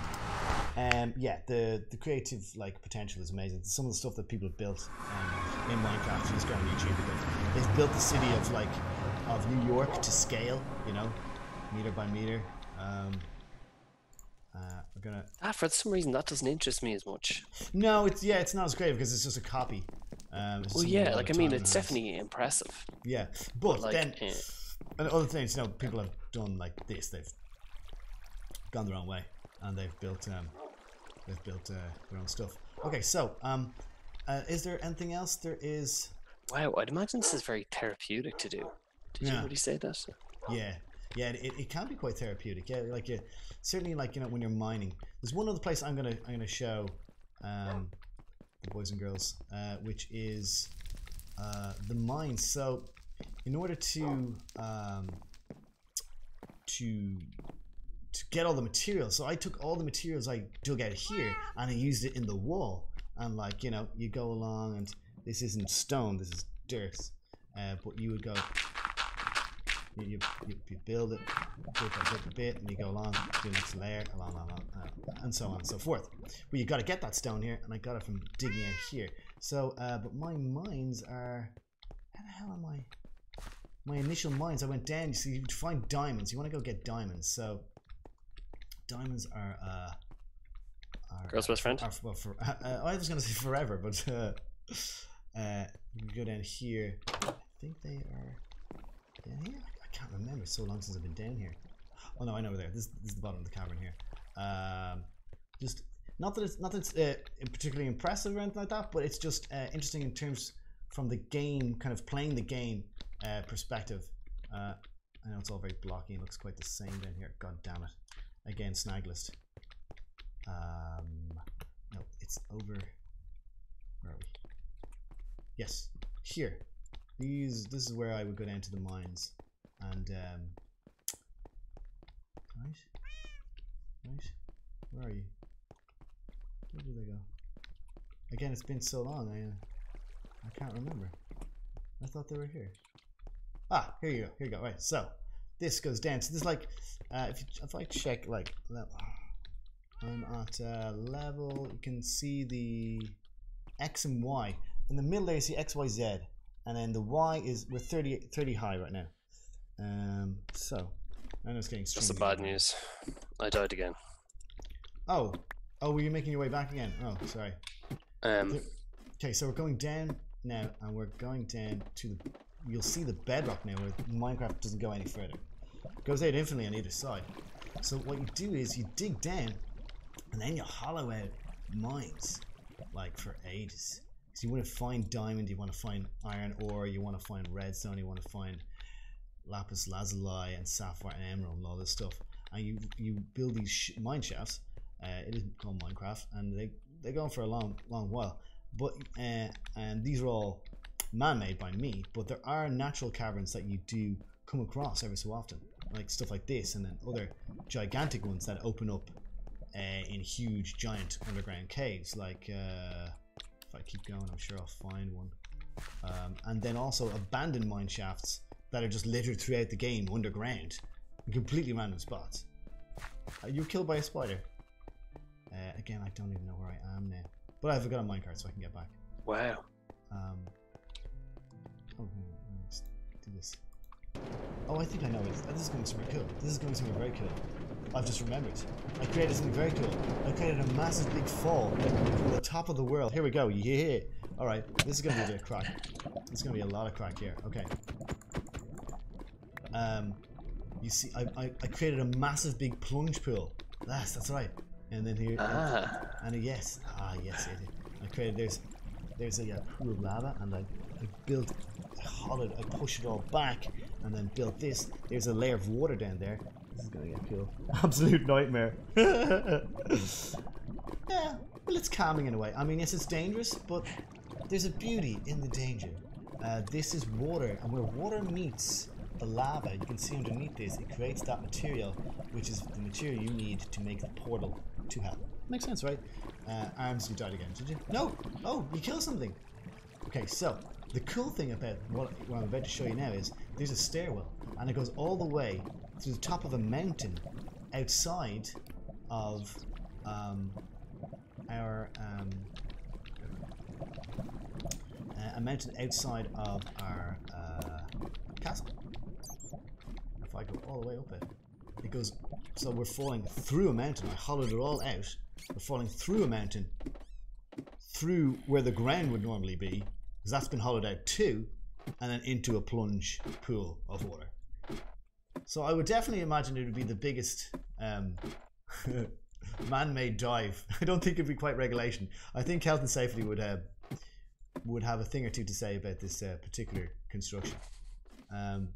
um, yeah, the the creative like potential is amazing. Some of the stuff that people have built um, in Minecraft, is just go on YouTube. They've, they've built the city of like of New York to scale. You know, meter by meter. Um, uh, we're gonna Ah, for some reason that doesn't interest me as much. no, it's yeah, it's not as great because it's just a copy. Um, Well, yeah, like I mean, it's definitely impressive. yeah, but Like, then eh, and other things, you know, people have done like this. They've gone their own way and they've built um, they've built uh, their own stuff. Okay, so um, uh, is there anything else? There is. wow, I'd imagine this is very therapeutic to do. Did you Yeah. already say that? Yeah, Yeah, it, it can be quite therapeutic. Yeah, like you, certainly like you know when you're mining. There's one other place I'm gonna I'm gonna show um, the boys and girls, uh, which is uh, the mine. So in order to um, to to get all the materials, so I took all the materials I dug out here and I used it in the wall. And like you know, you go along and this isn't stone, this is dirt. Uh, but you would go you, you, you, build it bit by bit by bit and you go along do the next layer along along, along uh, and so on and so forth. But you got to get that stone here and I got it from digging out here. So uh, but my mines are how the hell am I? My initial mines I went down you see you find diamonds. You want to go get diamonds. So diamonds are uh are, Girl's best friend? are, well, for, uh, I was going to say forever but uh, uh, go down here I think they are down here I can't remember. It's so long since I've been down here. Oh no, I know we're there. This, this is the bottom of the cavern here. Um, just not that it's not that it's uh, particularly impressive or anything like that, but it's just uh, interesting in terms from the game, kind of playing the game uh, perspective. Uh, I know it's all very blocky. It looks quite the same down here. God damn it! Again, snag list. Um, no, it's over. Where are we? Yes, here. These. This is where I would go down to the mines and um, right, right, where are you? Where did they go? Again, it's been so long. I uh, I can't remember. I thought they were here. Ah, here you go. Here you go. Right. So this goes down. So this like, uh, if you, if I check like level, I'm at uh, level. You can see the X and Y. In the middle there, you see X, Y, Z, and then the Y is we're 30, 30 high right now. Um, so I know it's getting. That's the bad news. I died again. Oh, oh, were you making your way back again? Oh, sorry. Um, Okay, so we're going down now, and we're going down to the. You'll see the bedrock now, where Minecraft doesn't go any further. It goes out infinitely on either side. So what you do is you dig down, and then you hollow out mines, like for ages. So you want to find diamond, you want to find iron ore, you want to find redstone, you want to find lapis lazuli and sapphire and emerald and all this stuff. And you you build these sh- mine shafts. Uh, it is called Minecraft, and they they go on for a long long while. But uh, and these are all man-made by me. But there are natural caverns that you do come across every so often, like stuff like this, and then other gigantic ones that open up uh, in huge, giant underground caves. Like uh, if I keep going, I'm sure I'll find one. Um, and then also abandoned mine shafts that are just littered throughout the game underground in completely random spots. Uh, you were killed by a spider. Uh, again, I don't even know where I am now. But I've got a minecart so I can get back. wow. Um, oh, hang on, let's do this. Oh, I think I know it. This is going to be somewhere cool. This is going to be somewhere very cool. I've just remembered. I created something very cool. I created a massive big fall from the top of the world. Here we go. Yeah. All right. This is going to be a bit of crack. There's going to be a lot of crack here. Okay. Um, you see, I, I, I created a massive big plunge pool. That's that's right. And then here, Ah. and a yes, ah yes, it, I created there's there's a, uh pool of lava, and I, I built, I hollowed, I pushed it all back, and then built this. There's a layer of water down there. This is gonna get cool. Absolute nightmare. yeah, well, it's calming in a way. I mean, yes, it's dangerous, but there's a beauty in the danger. Uh, this is water, and where water meets the lava, you can see underneath this, it creates that material, which is the material you need to make the portal to hell. Makes sense, right? Uh, arms, you died again, did you? No! Oh, you killed something! Okay, so the cool thing about what, what I'm about to show you now is there's a stairwell, and it goes all the way to the top of a mountain outside of um, our um, uh, a mountain outside of our uh, castle. If I go all the way up it, it goes. So we're falling through a mountain. I hollowed it all out. We're falling through a mountain, through where the ground would normally be, because that's been hollowed out too, and then into a plunge pool of water. So I would definitely imagine it would be the biggest um, man-made dive. I don't think it'd be quite regulation. I think health and safety would uh, would have a thing or two to say about this uh, particular construction. Um,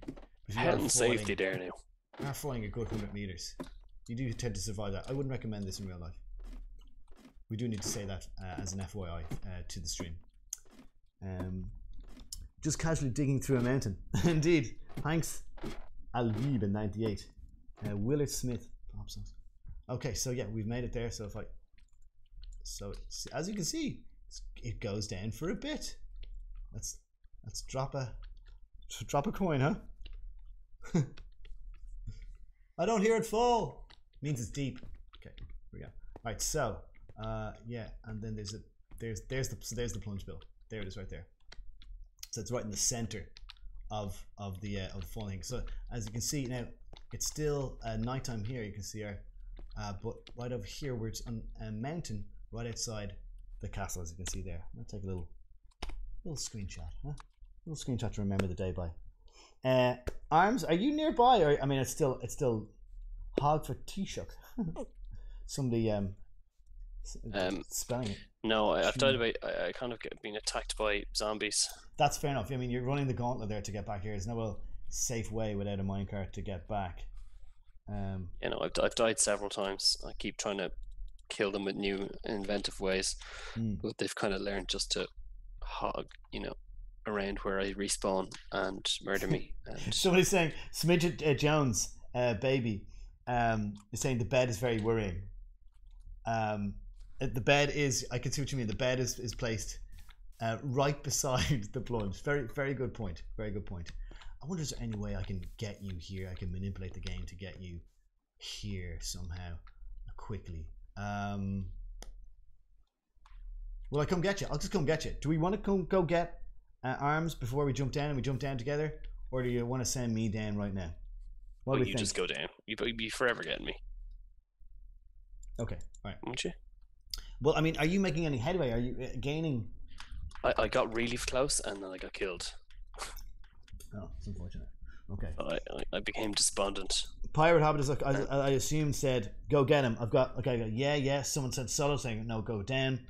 Health and safety there now. are flying a good 100 meters. You do tend to survive that. I wouldn't recommend this in real life. We do need to say that uh, as an FYI uh, to the stream. Um, just casually digging through a mountain. Indeed. Thanks, Alvib in 98. Uh, Willard Smith. Okay, so yeah, we've made it there. So if I. So as you can see, it goes down for a bit. Let's let's drop a drop a coin, huh? I don't hear it fall. Means it's deep. Okay, here we go. All right, so uh, yeah, and then there's a there's there's the so there's the plunge bill. There it is, right there. So it's right in the center of of the uh, of the falling. So as you can see now, it's still uh, nighttime here. You can see our, uh, but right over here, where it's on a mountain right outside the castle, as you can see there. I'll take a little little screenshot, huh? Little screenshot to remember the day by. Uh, arms, are you nearby? Or I mean, it's still it's still hog for Taoiseach. Somebody um, Um, spelling it. No, I, I've died about. I, I kind of get, been attacked by zombies. That's fair enough. I mean, you're running the gauntlet there to get back here. There's no real safe way without a minecart to get back. Um, You know, I've, I've died several times. I keep trying to kill them with new inventive ways, Hmm. but they've kind of learned just to hog, you know, around where I respawn and murder me. And Somebody's saying Smidget uh, Jones, uh, baby, um, is saying the bed is very worrying. Um, the bed is. I can see what you mean. The bed is is placed uh, right beside the plunge. Very very good point. Very good point. I wonder is there any way I can get you here? I can manipulate the game to get you here somehow quickly. Um, will I come get you? I'll just come get you. Do we want to come go get uh, arms before we jump down and we jump down together, or do you want to send me down right now? What well, do you think? just go down. You, you'd be forever getting me, Okay, all right. won't you? Well, I mean, are you making any headway? Are you uh, gaining? I, I got really close and then I got killed. Oh, it's unfortunate. Okay. I, I, I became despondent. Pirate Hobbit is like I, I assume said go get him. I've got okay. I go, yeah, yeah. Someone said solo saying no, go down.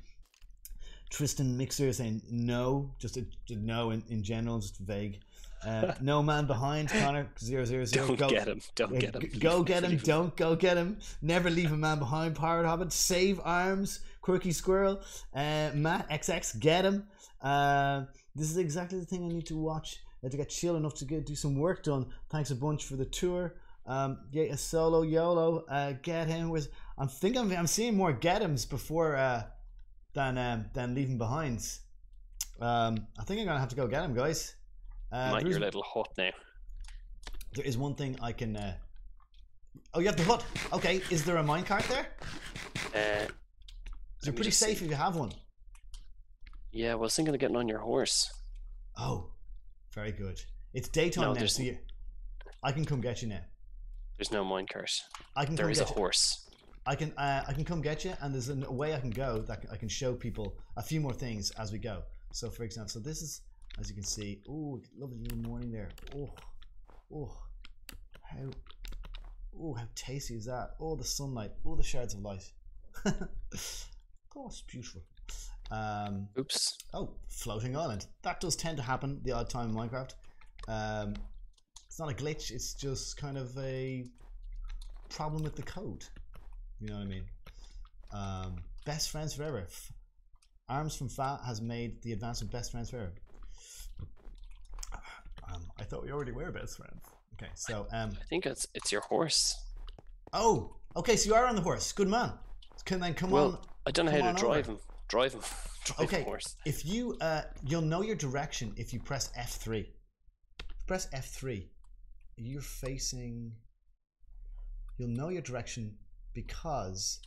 Tristan Mixer saying no, just a, no in, in general, just vague. Uh, no man behind Connor zero zero zero. Don't go, get him. Don't Yeah, get him. g- Go get him. Don't go get him. Never leave a man behind. Pirate Hobbit. Save arms. Quirky Squirrel. Uh, Matt XX. Get him. Uh, this is exactly the thing I need to watch to get chill enough to get do some work done. Thanks a bunch for the tour. Um, yeah, a solo YOLO. Uh, get him was. I'm thinking I'm, I'm seeing more get hims before uh, than um, than leaving behinds. Um, I think I'm gonna have to go get him, guys. Uh, Mike, there is- your little hot now. there is one thing I can. Uh... Oh, you have the hut. Okay, is there a minecart there? Uh, It's Let pretty safe see. if you have one. yeah, well, I was thinking of getting on your horse. Oh, very good. It's daytime No, now, so you, I can come get you now. There's no minecart. I can There come is a get you. horse. I can uh, I can come get you, and there's a way I can go that I can show people a few more things as we go. So, for example, so this is as you can see. Oh, lovely little morning there. Oh, oh, how oh how tasty is that? Oh, the sunlight. Oh, the shards of light. oh, it's beautiful. Um, Oops. Oh, floating island. That does tend to happen the odd time in Minecraft. Um, it's not a glitch. It's just kind of a problem with the code. You know what I mean? Um, best friends forever. F- Arms from Fat has made the advancement best friends forever. Um, I thought we already were best friends. Okay, so um, I think it's it's your horse. oh, okay, so you are on the horse. Good man. Can then come Well, on. I don't know come how to drive over. him. Drive him. drive Okay. the horse. If you uh, you'll know your direction if you press F three. Press F three. You're facing. You'll know your direction because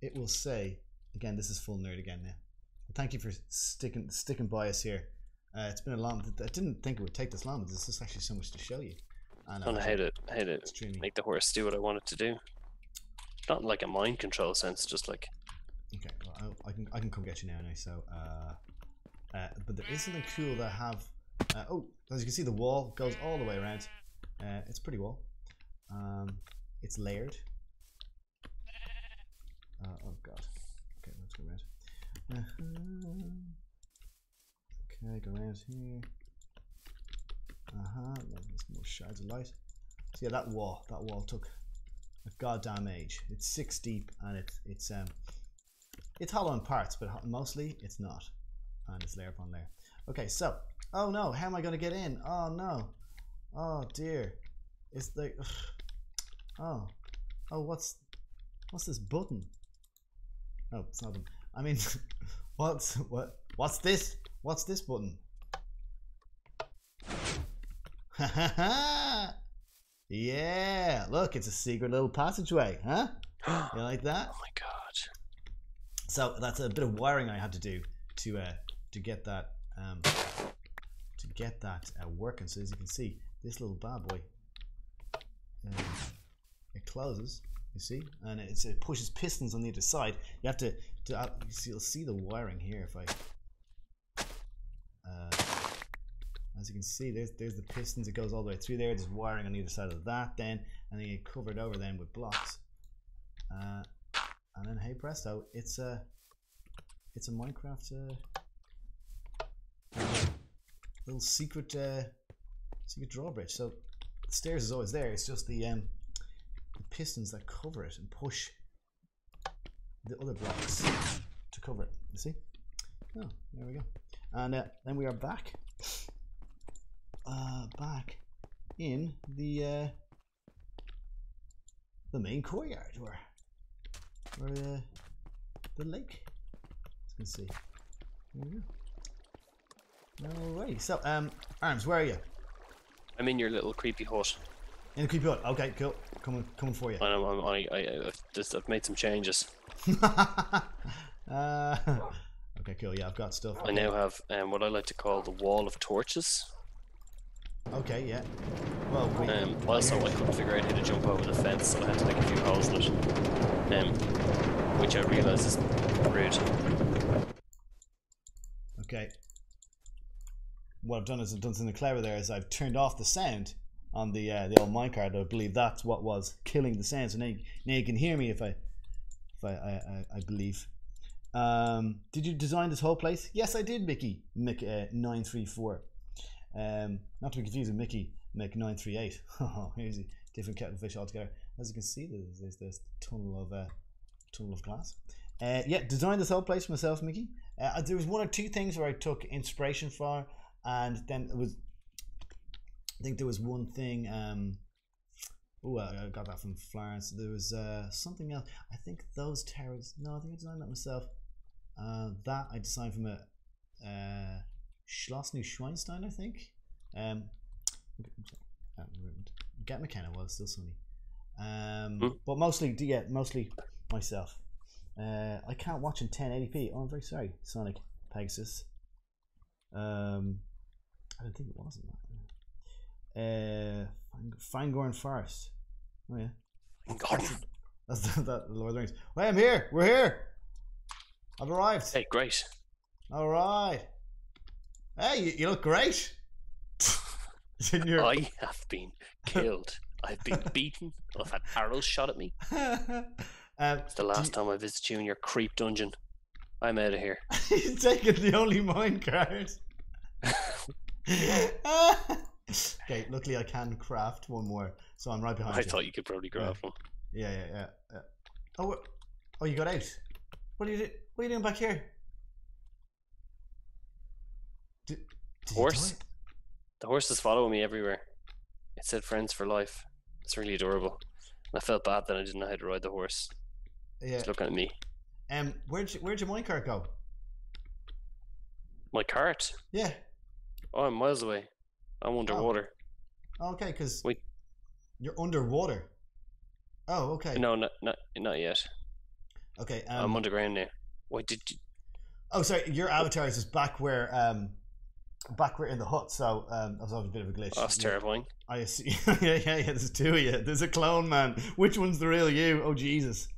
it will say again. This is full nerd again now. Thank you for sticking sticking by us here. Uh, it's been a long. I didn't think it would take this long, but there's just actually so much to show you. And I don't know how to how to make the horse do what I want it to do. Not in like a mind control sense, just like Okay, well, I, I can I can come get you now anyway. So, uh, uh, but there is something cool that I have. Uh, oh, as you can see, the wall goes all the way around. Uh, it's pretty wall. Um, it's layered. Uh, oh god. Okay, let's go around. Uh-huh. Okay, go around here. Uh huh. There's more shards of light. So yeah, that wall, that wall took a goddamn age. It's six deep and it's it's um it's hollow in parts, but mostly it's not, ah, and it's layer upon layer. Okay, so oh no, how am I gonna get in? Oh no, oh dear, it's like oh oh what's what's this button? No, it's not. them. I mean, what's what what's this? What's this button? Ha ha ha! yeah, look, it's a secret little passageway, huh? You like that? Oh my god. So that's a bit of wiring I had to do to uh, to get that um, to get that uh, working. So as you can see, this little bad boy, um, it closes. You see, and it's, it pushes pistons on the other side. You have to, to uh, you'll see the wiring here if I. Uh, as you can see, there's there's the pistons. It goes all the way through there. There's wiring on either side of that. Then and then you cover it over then with blocks. Uh, and then hey presto, it's a it's a Minecraft uh, little secret uh, secret drawbridge. So the stairs is always there. It's just the um, the pistons that cover it and push the other blocks to cover it. You see? Oh, there we go. And uh, then we are back. Uh, back in the uh, the main courtyard where where the the lake. As you can see. Go. Alrighty. So um Arms, where are you? I'm in your little creepy hut. In the creepy hut. Okay, cool. Coming coming for you. And I'm, I'm, I, I, I've, just, I've made some changes. uh, okay, cool. Yeah, I've got stuff. I now have um, what I like to call the wall of torches. Okay, yeah. Well, we, Um, also, I couldn't figure out how to jump over the fence, so I had to make a few holes in it. Um, which I realise is rude. Okay. What I've done is I've done something clever there is I've turned off the sound on the uh, the old minecart. I believe that's what was killing the sound. So now you, now you can hear me if I if I I, I, I believe. Um, did you design this whole place? Yes, I did, Mickey. Mick uh, nine three four. Um, not to be confused with Mickey Mick nine three eight. Oh, Here's a different kettle of fish altogether. As you can see, there's there's this tunnel of uh, tunnel of glass. Uh, yeah, designed this whole place myself, Mickey. Uh, there was one or two things where I took inspiration for, and then it was. I think there was one thing. Um, oh, I I got that from Florence. There was uh, something else. I think those towers. No, I think I designed that myself. Uh, that I designed from a uh, Schloss Neuschwanstein, I think. Um, uh, Get McKenna was still Sunny. Um, Hmm. but mostly, yeah, mostly myself. Uh, I can't watch in 1080p. Oh, I'm very sorry, Sonic Pegasus. Um, I don't think it was in that. Uh, Fang- Fangorn Forest. Oh yeah, Gordon. that's the, that Lord of the Rings. Wait, I'm here. We're here. I've arrived. Hey, great. All right. Hey, you, you look great. your I have been killed. I've been beaten. I've had arrows shot at me. um, It's the last time I visit you in your creep dungeon. I'm out of here. he's taking the only minecart. okay, luckily I can craft one more, so I'm right behind I you. thought you could probably grab one. Yeah, yeah, yeah. yeah. Oh, oh, you got out. What are you do- What are you doing back here? Did, did you Horse? The horse is following me everywhere. It said friends for life. It's really adorable. And I felt bad that I didn't know how to ride the horse. Yeah. It's looking at me. Um, where'd you, where'd your minecart go? My cart? Yeah. Oh, I'm miles away. I'm underwater. Okay, because we... you're underwater. Oh, okay. No, not, not not yet. Okay. I'm Um, underground now. Wait, did you, oh, sorry. Your avatar is just back where um, back where in the hut. So um, that was a bit of a glitch. that's Yeah. terrifying. I see. yeah, yeah, yeah. There's two of you. There's a clone man. Which one's the real you? Oh Jesus.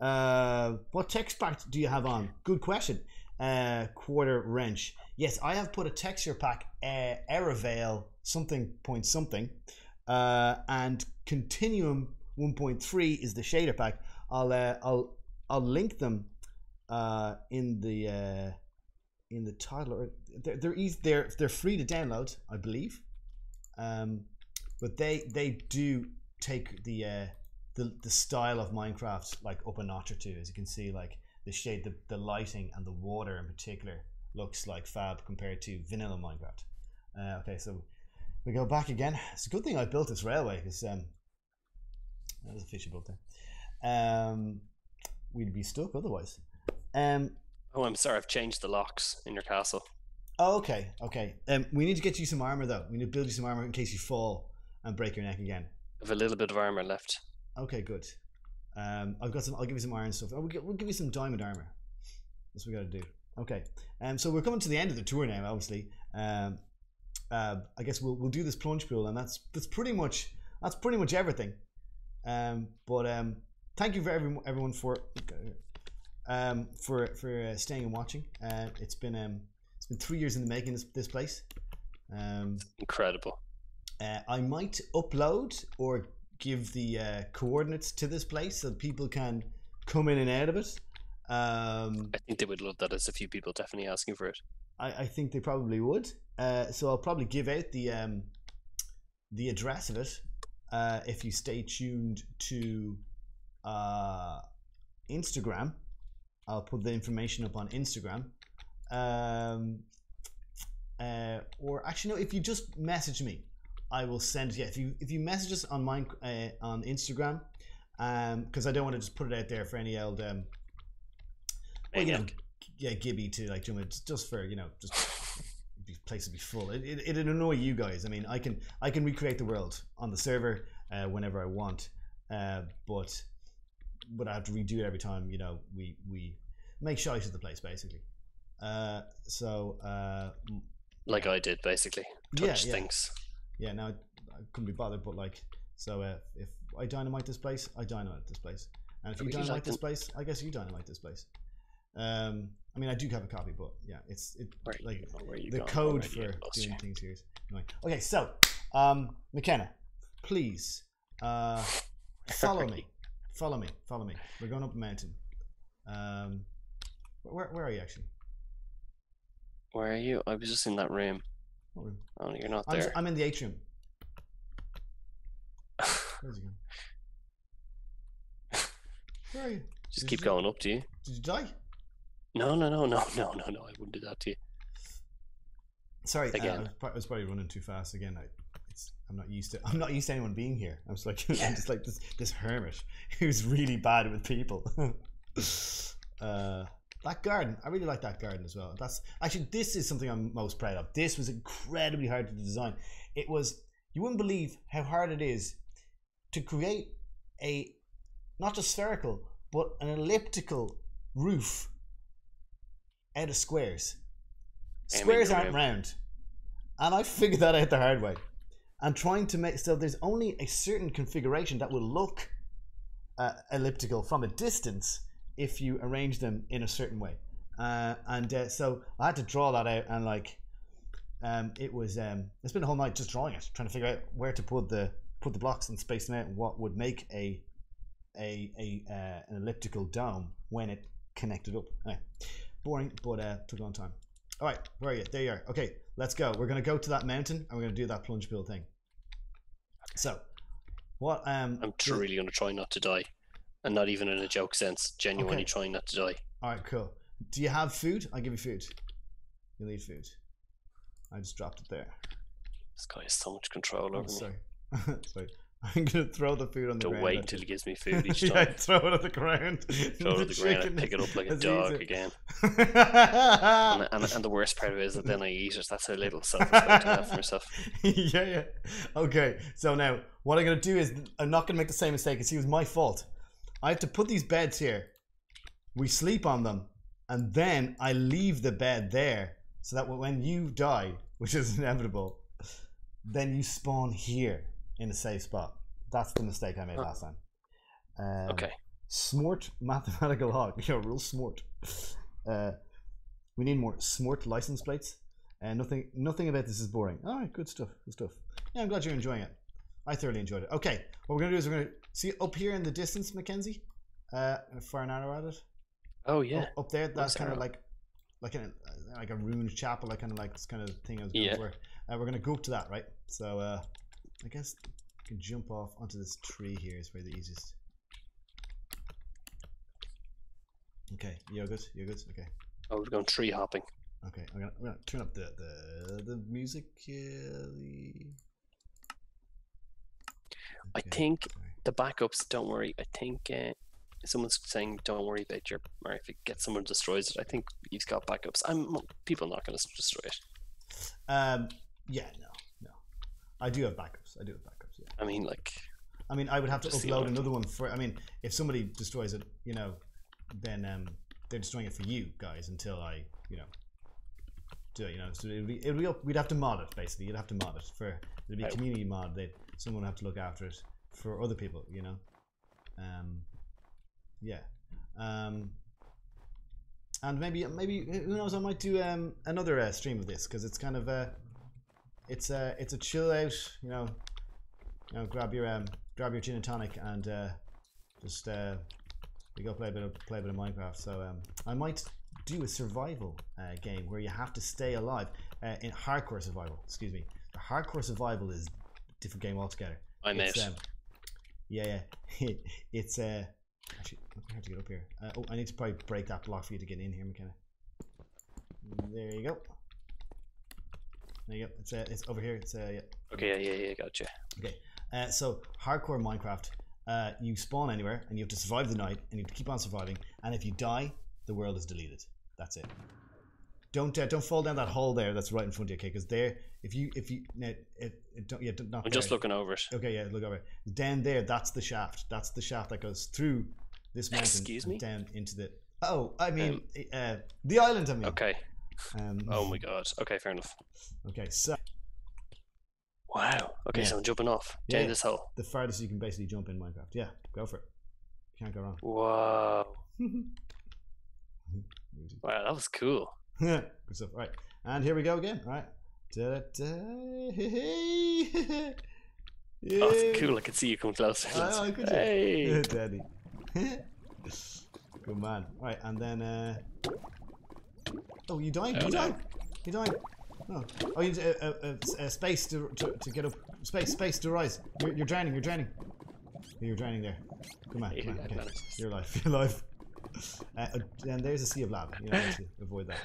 Uh, what text pack do you have on? Good question. Uh, quarter wrench. Yes, I have put a texture pack. Uh, Aerovale something point something, uh, and Continuum 1.3 is the shader pack. I'll uh, I'll I'll link them uh, in the uh, in the title. Or they're they're easy, they're they're free to download, I believe. Um, but they they do take the uh, the the style of Minecraft like up a notch or two. As you can see, like the shade, the, the lighting, and the water in particular looks like fab compared to vanilla Minecraft. Uh, okay, so we go back again. It's a good thing I built this railway because um, that was a fish above there. Um, we'd be stuck otherwise. Um, Oh, I'm sorry. I've changed the locks in your castle. oh, okay, okay. Um, we need to get you some armor though. We need to build you some armor in case you fall and break your neck again. I have a little bit of armor left. Okay, good. Um, I've got some. I'll give you some iron stuff. Oh, we'll, get, we'll give you some diamond armor. That's what we got to do. Okay. Um, so we're coming to the end of the tour now. Obviously. Um, uh, I guess we'll we'll do this plunge pool, and that's that's pretty much that's pretty much everything. Um, but um, thank you for everyone everyone for um, for for uh, staying and watching. Uh, it's been um, it's been three years in the making. This this place. Um, Incredible. uh, I might upload or give the uh, coordinates to this place so people can come in and out of it. Um, I think they would love that. There's a few people definitely asking for it. I, I think they probably would. Uh, so I'll probably give out the um, the address of it uh, if you stay tuned to uh, Instagram. I'll put the information up on Instagram. Um, uh, or actually, no. If you just message me, I will send. Yeah, if you if you message us on mine uh, on Instagram, because I don't want to just put it out there for any old um, well, you know, yeah, Gibby to like in just for you know just place to be full. It, it it'd annoy you guys. I mean, I can I can recreate the world on the server uh, whenever I want, uh, but but I have to redo it every time. You know, we we make shite of the place basically. Uh, so uh, like I did, basically. yeah, Touch yeah, things. yeah. Now I couldn't be bothered, but like so uh, if I dynamite this place, I dynamite this place, and if you you dynamite like this to- place, I guess you dynamite this place. Um, I mean, I do have a copy, but yeah, it's it Where like you the code for doing you. things here is annoying. Okay, so um, McKenna, please uh, follow me, follow me, follow me. We're going up a mountain. Um, where where are you actually? Where are you? I was just in that room. What room? Oh, you're not I'm, there. I'm in the atrium. Where's he going? Where are you? just Did keep you- going up, do you? Did you die? No, no, no, no, no, no, no. I wouldn't do that to you. Sorry, uh, Again. pro- I was probably running too fast again. I, it's, I'm not used to. I'm not used to anyone being here. I'm just like I'm just like this this hermit who's really bad with people. uh, that garden, I really like that garden as well. That's actually this is something I'm most proud of. This was incredibly hard to design. It was you wouldn't believe how hard it is to create a not just spherical but an elliptical roof out of squares. Squares aren't round, and I figured that out the hard way. And trying to make so there's only a certain configuration that will look uh, elliptical from a distance if you arrange them in a certain way. Uh, and uh, so I had to draw that out, and like, um, it was um, it's been a whole night just drawing it, trying to figure out where to put the put the blocks and space them out, and what would make a a a uh, an elliptical dome when it connected up. Boring, but uh, took a long time. All right, where are you? There you are. Okay, let's go. We're gonna go to that mountain, and we're gonna do that plunge pool thing. So, what? Um, I'm truly to try not to die. And not even in a joke sense. Genuinely Okay. trying not to die. All right, cool. Do you have food? I'll give you food. You need food. I just dropped it there. This guy has so much control Oh, over me. sorry. sorry. I'm gonna throw the food on the To ground. wait actually. until he gives me food each time. yeah, throw it on the ground. Throw it on the ground and pick it up like a dog again. And, and, and the worst part of it is that then I eat it. That's how little self-respect I have for myself. yeah, yeah. Okay, so now what I'm gonna do is I'm not gonna make the same mistake. It's it was my fault. I have to put these beds here. We sleep on them, and then I leave the bed there so that when you die, which is inevitable, then you spawn here in a safe spot. That's the mistake I made last time. Um, Okay. Smart mathematical hog. You're real smart. Uh, we need more smart license plates. And nothing, nothing about this is boring. All right, good stuff. Good stuff. Yeah, I'm glad you're enjoying it. I thoroughly enjoyed it. Okay, what we're gonna do is we're gonna see up here in the distance, Mackenzie. Uh, fire an arrow at it. Oh yeah. Up, up there, that's kind of like, like a like a ruined chapel, like kind of like this kind of thing I was going Yeah. for. Uh, we're gonna go up to that, right? So, uh, I guess I can jump off onto this tree here is where the easiest. Okay, you're good. You're good. Okay. Oh, we're going tree hopping. Okay, I'm gonna, I'm gonna turn up the the the music. Uh, the... I think sorry. The backups. Don't worry. I think uh, someone's saying don't worry about your or if it gets someone destroys it. I think you've got backups. I'm people are not going to destroy it. Um, yeah, no, no. I do have backups. I do have backups. Yeah. I mean, like I mean, I would have to upload another one for. I mean, if somebody destroys it, you know, then um, they're destroying it for you guys until I, you know, do it. You know, so it'd be, it'd be up, we'd have to mod it basically. You'd have to mod it for it'd be a community mod. That someone would have to look after it for other people. You know, um, yeah, um, and maybe maybe who knows? I might do um another uh, stream of this because it's kind of uh it's a it's a chill out. You know, you know, grab your um, grab your gin and tonic and uh, just uh, you go play a bit of play a bit of Minecraft. So um, I might do a survival uh, game where you have to stay alive uh, in hardcore survival. Excuse me, the hardcore survival is a different game altogether. I'm It's, out. um, yeah, yeah, it's uh, actually I have to get up here. Uh, oh, I need to probably break that block for you to get in here, McKenna. There you go. There you go. It's uh, it's over here. It's uh, yeah. Okay, yeah, yeah, yeah, gotcha. Okay, uh, so hardcore Minecraft, uh, you spawn anywhere and you have to survive the night and you have to keep on surviving. And if you die, the world is deleted. That's it. Don't uh, don't fall down that hole there. That's right in front of you, okay? Because there, if you if you no, it, it don't yeah don't- I'm just looking over it. Okay, yeah, look over it. Down there, that's the shaft. That's the shaft that goes through this mountain Excuse me? down into the. Oh, I mean, Um, uh, the island. I mean. Okay. Um, Oh my god. Okay, fair enough. Okay, so Wow. Okay, Yeah. so I'm jumping off down yeah. this hole. the farthest you can basically jump in Minecraft. Yeah, go for it. Can't go wrong. Whoa. Wow, that was cool. Good stuff. Right, and here we go again. All right. Da-da-da. Hey. Oh, it's cool. I can see you come closer. Oh, you? hey. Daddy. Good man. Right, and then. Uh... Oh, you dying? Oh, you no. dying? You dying? No. Oh, you need a, a, a, a space to, to, to get up. Space, space to rise. You're, you're drowning. You're drowning. You're drowning there. Come on. Come on. Okay. You're alive. You're alive. Uh, uh, and there's a sea of lava. You know, to avoid that.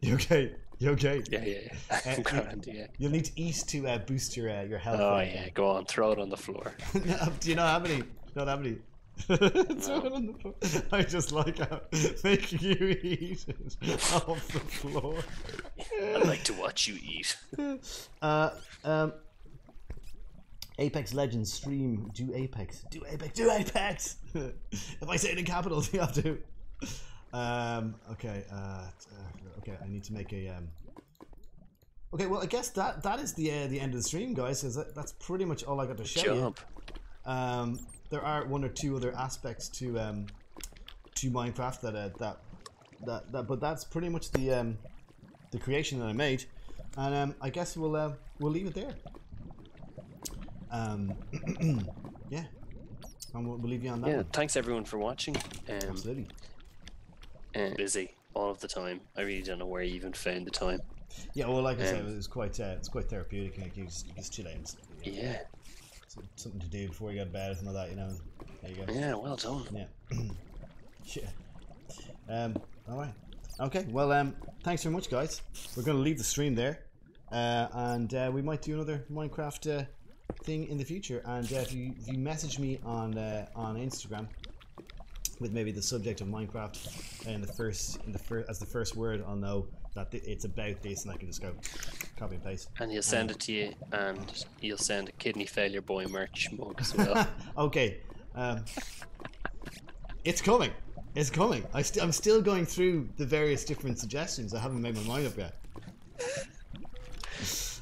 You okay? You okay? Yeah, yeah, yeah. Uh, grand, yeah. You'll need to eat to uh, boost your uh, your health. Oh yeah, go on, throw it on the floor. Do you know how many? Not how many. Throw it on the floor. I just like how making you eat it off the floor. I like to watch you eat. Uh, um, Apex Legends stream. Do Apex. Do Apex. Do Apex. if I say it in capitals, you have to. Um. Okay. Uh. uh, Okay. I need to make a. Um. Okay. Well, I guess that that is the uh, the end of the stream, guys. 'cause that, that's pretty much all I got to show you. Job. Um, there are one or two other aspects to um, to Minecraft that uh, that that that, but that's pretty much the um, the creation that I made, and um, I guess we'll uh, we'll leave it there. Um, yeah, and we'll, we'll leave you on that. Yeah, one. thanks everyone for watching. Um, Absolutely. and busy all of the time. I really don't know where you even found the time. Yeah, well, like I said, um, it was quite uh, it's quite therapeutic. Like you just, you just chill out, and, you know, Yeah, some- something to do before you go to bed, or something like that. You know, there you go. yeah, well done. Yeah. yeah. Um, all right. Okay. Well, um, thanks very much, guys. We're going to leave the stream there, uh, and uh, we might do another Minecraft uh, thing in the future. And uh, if you if you message me on uh, on Instagram with maybe the subject of Minecraft in the first in the first as the first word, I'll know that th- it's about this, and I can just go copy and paste. And he'll send it to you, and you'll send a kidney failure boy merch mug as well. okay. Um, it's coming. It's coming. I st- I'm still going through the various different suggestions. I haven't made my mind up yet.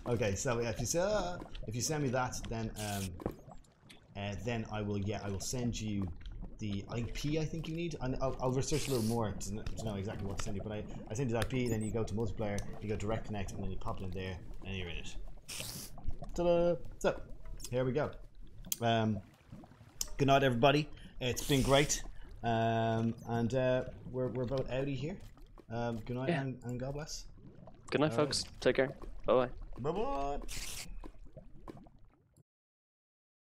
Okay, so if you say, uh, if you send me that, then um, uh, then I will yeah I will send you the IP I think you need. And I'll, I'll research a little more to, kn- to know exactly what to send you. But I, I send you the IP, then you go to multiplayer, you go direct connect, and then you pop it in there, and you're in it. Ta-da! So here we go. Um, good night, everybody. It's been great, um, and uh, we're we're both outie here. Um, good night Yeah. and, and God bless. Good night, All right. folks. Take care. Bye bye. Bye bye.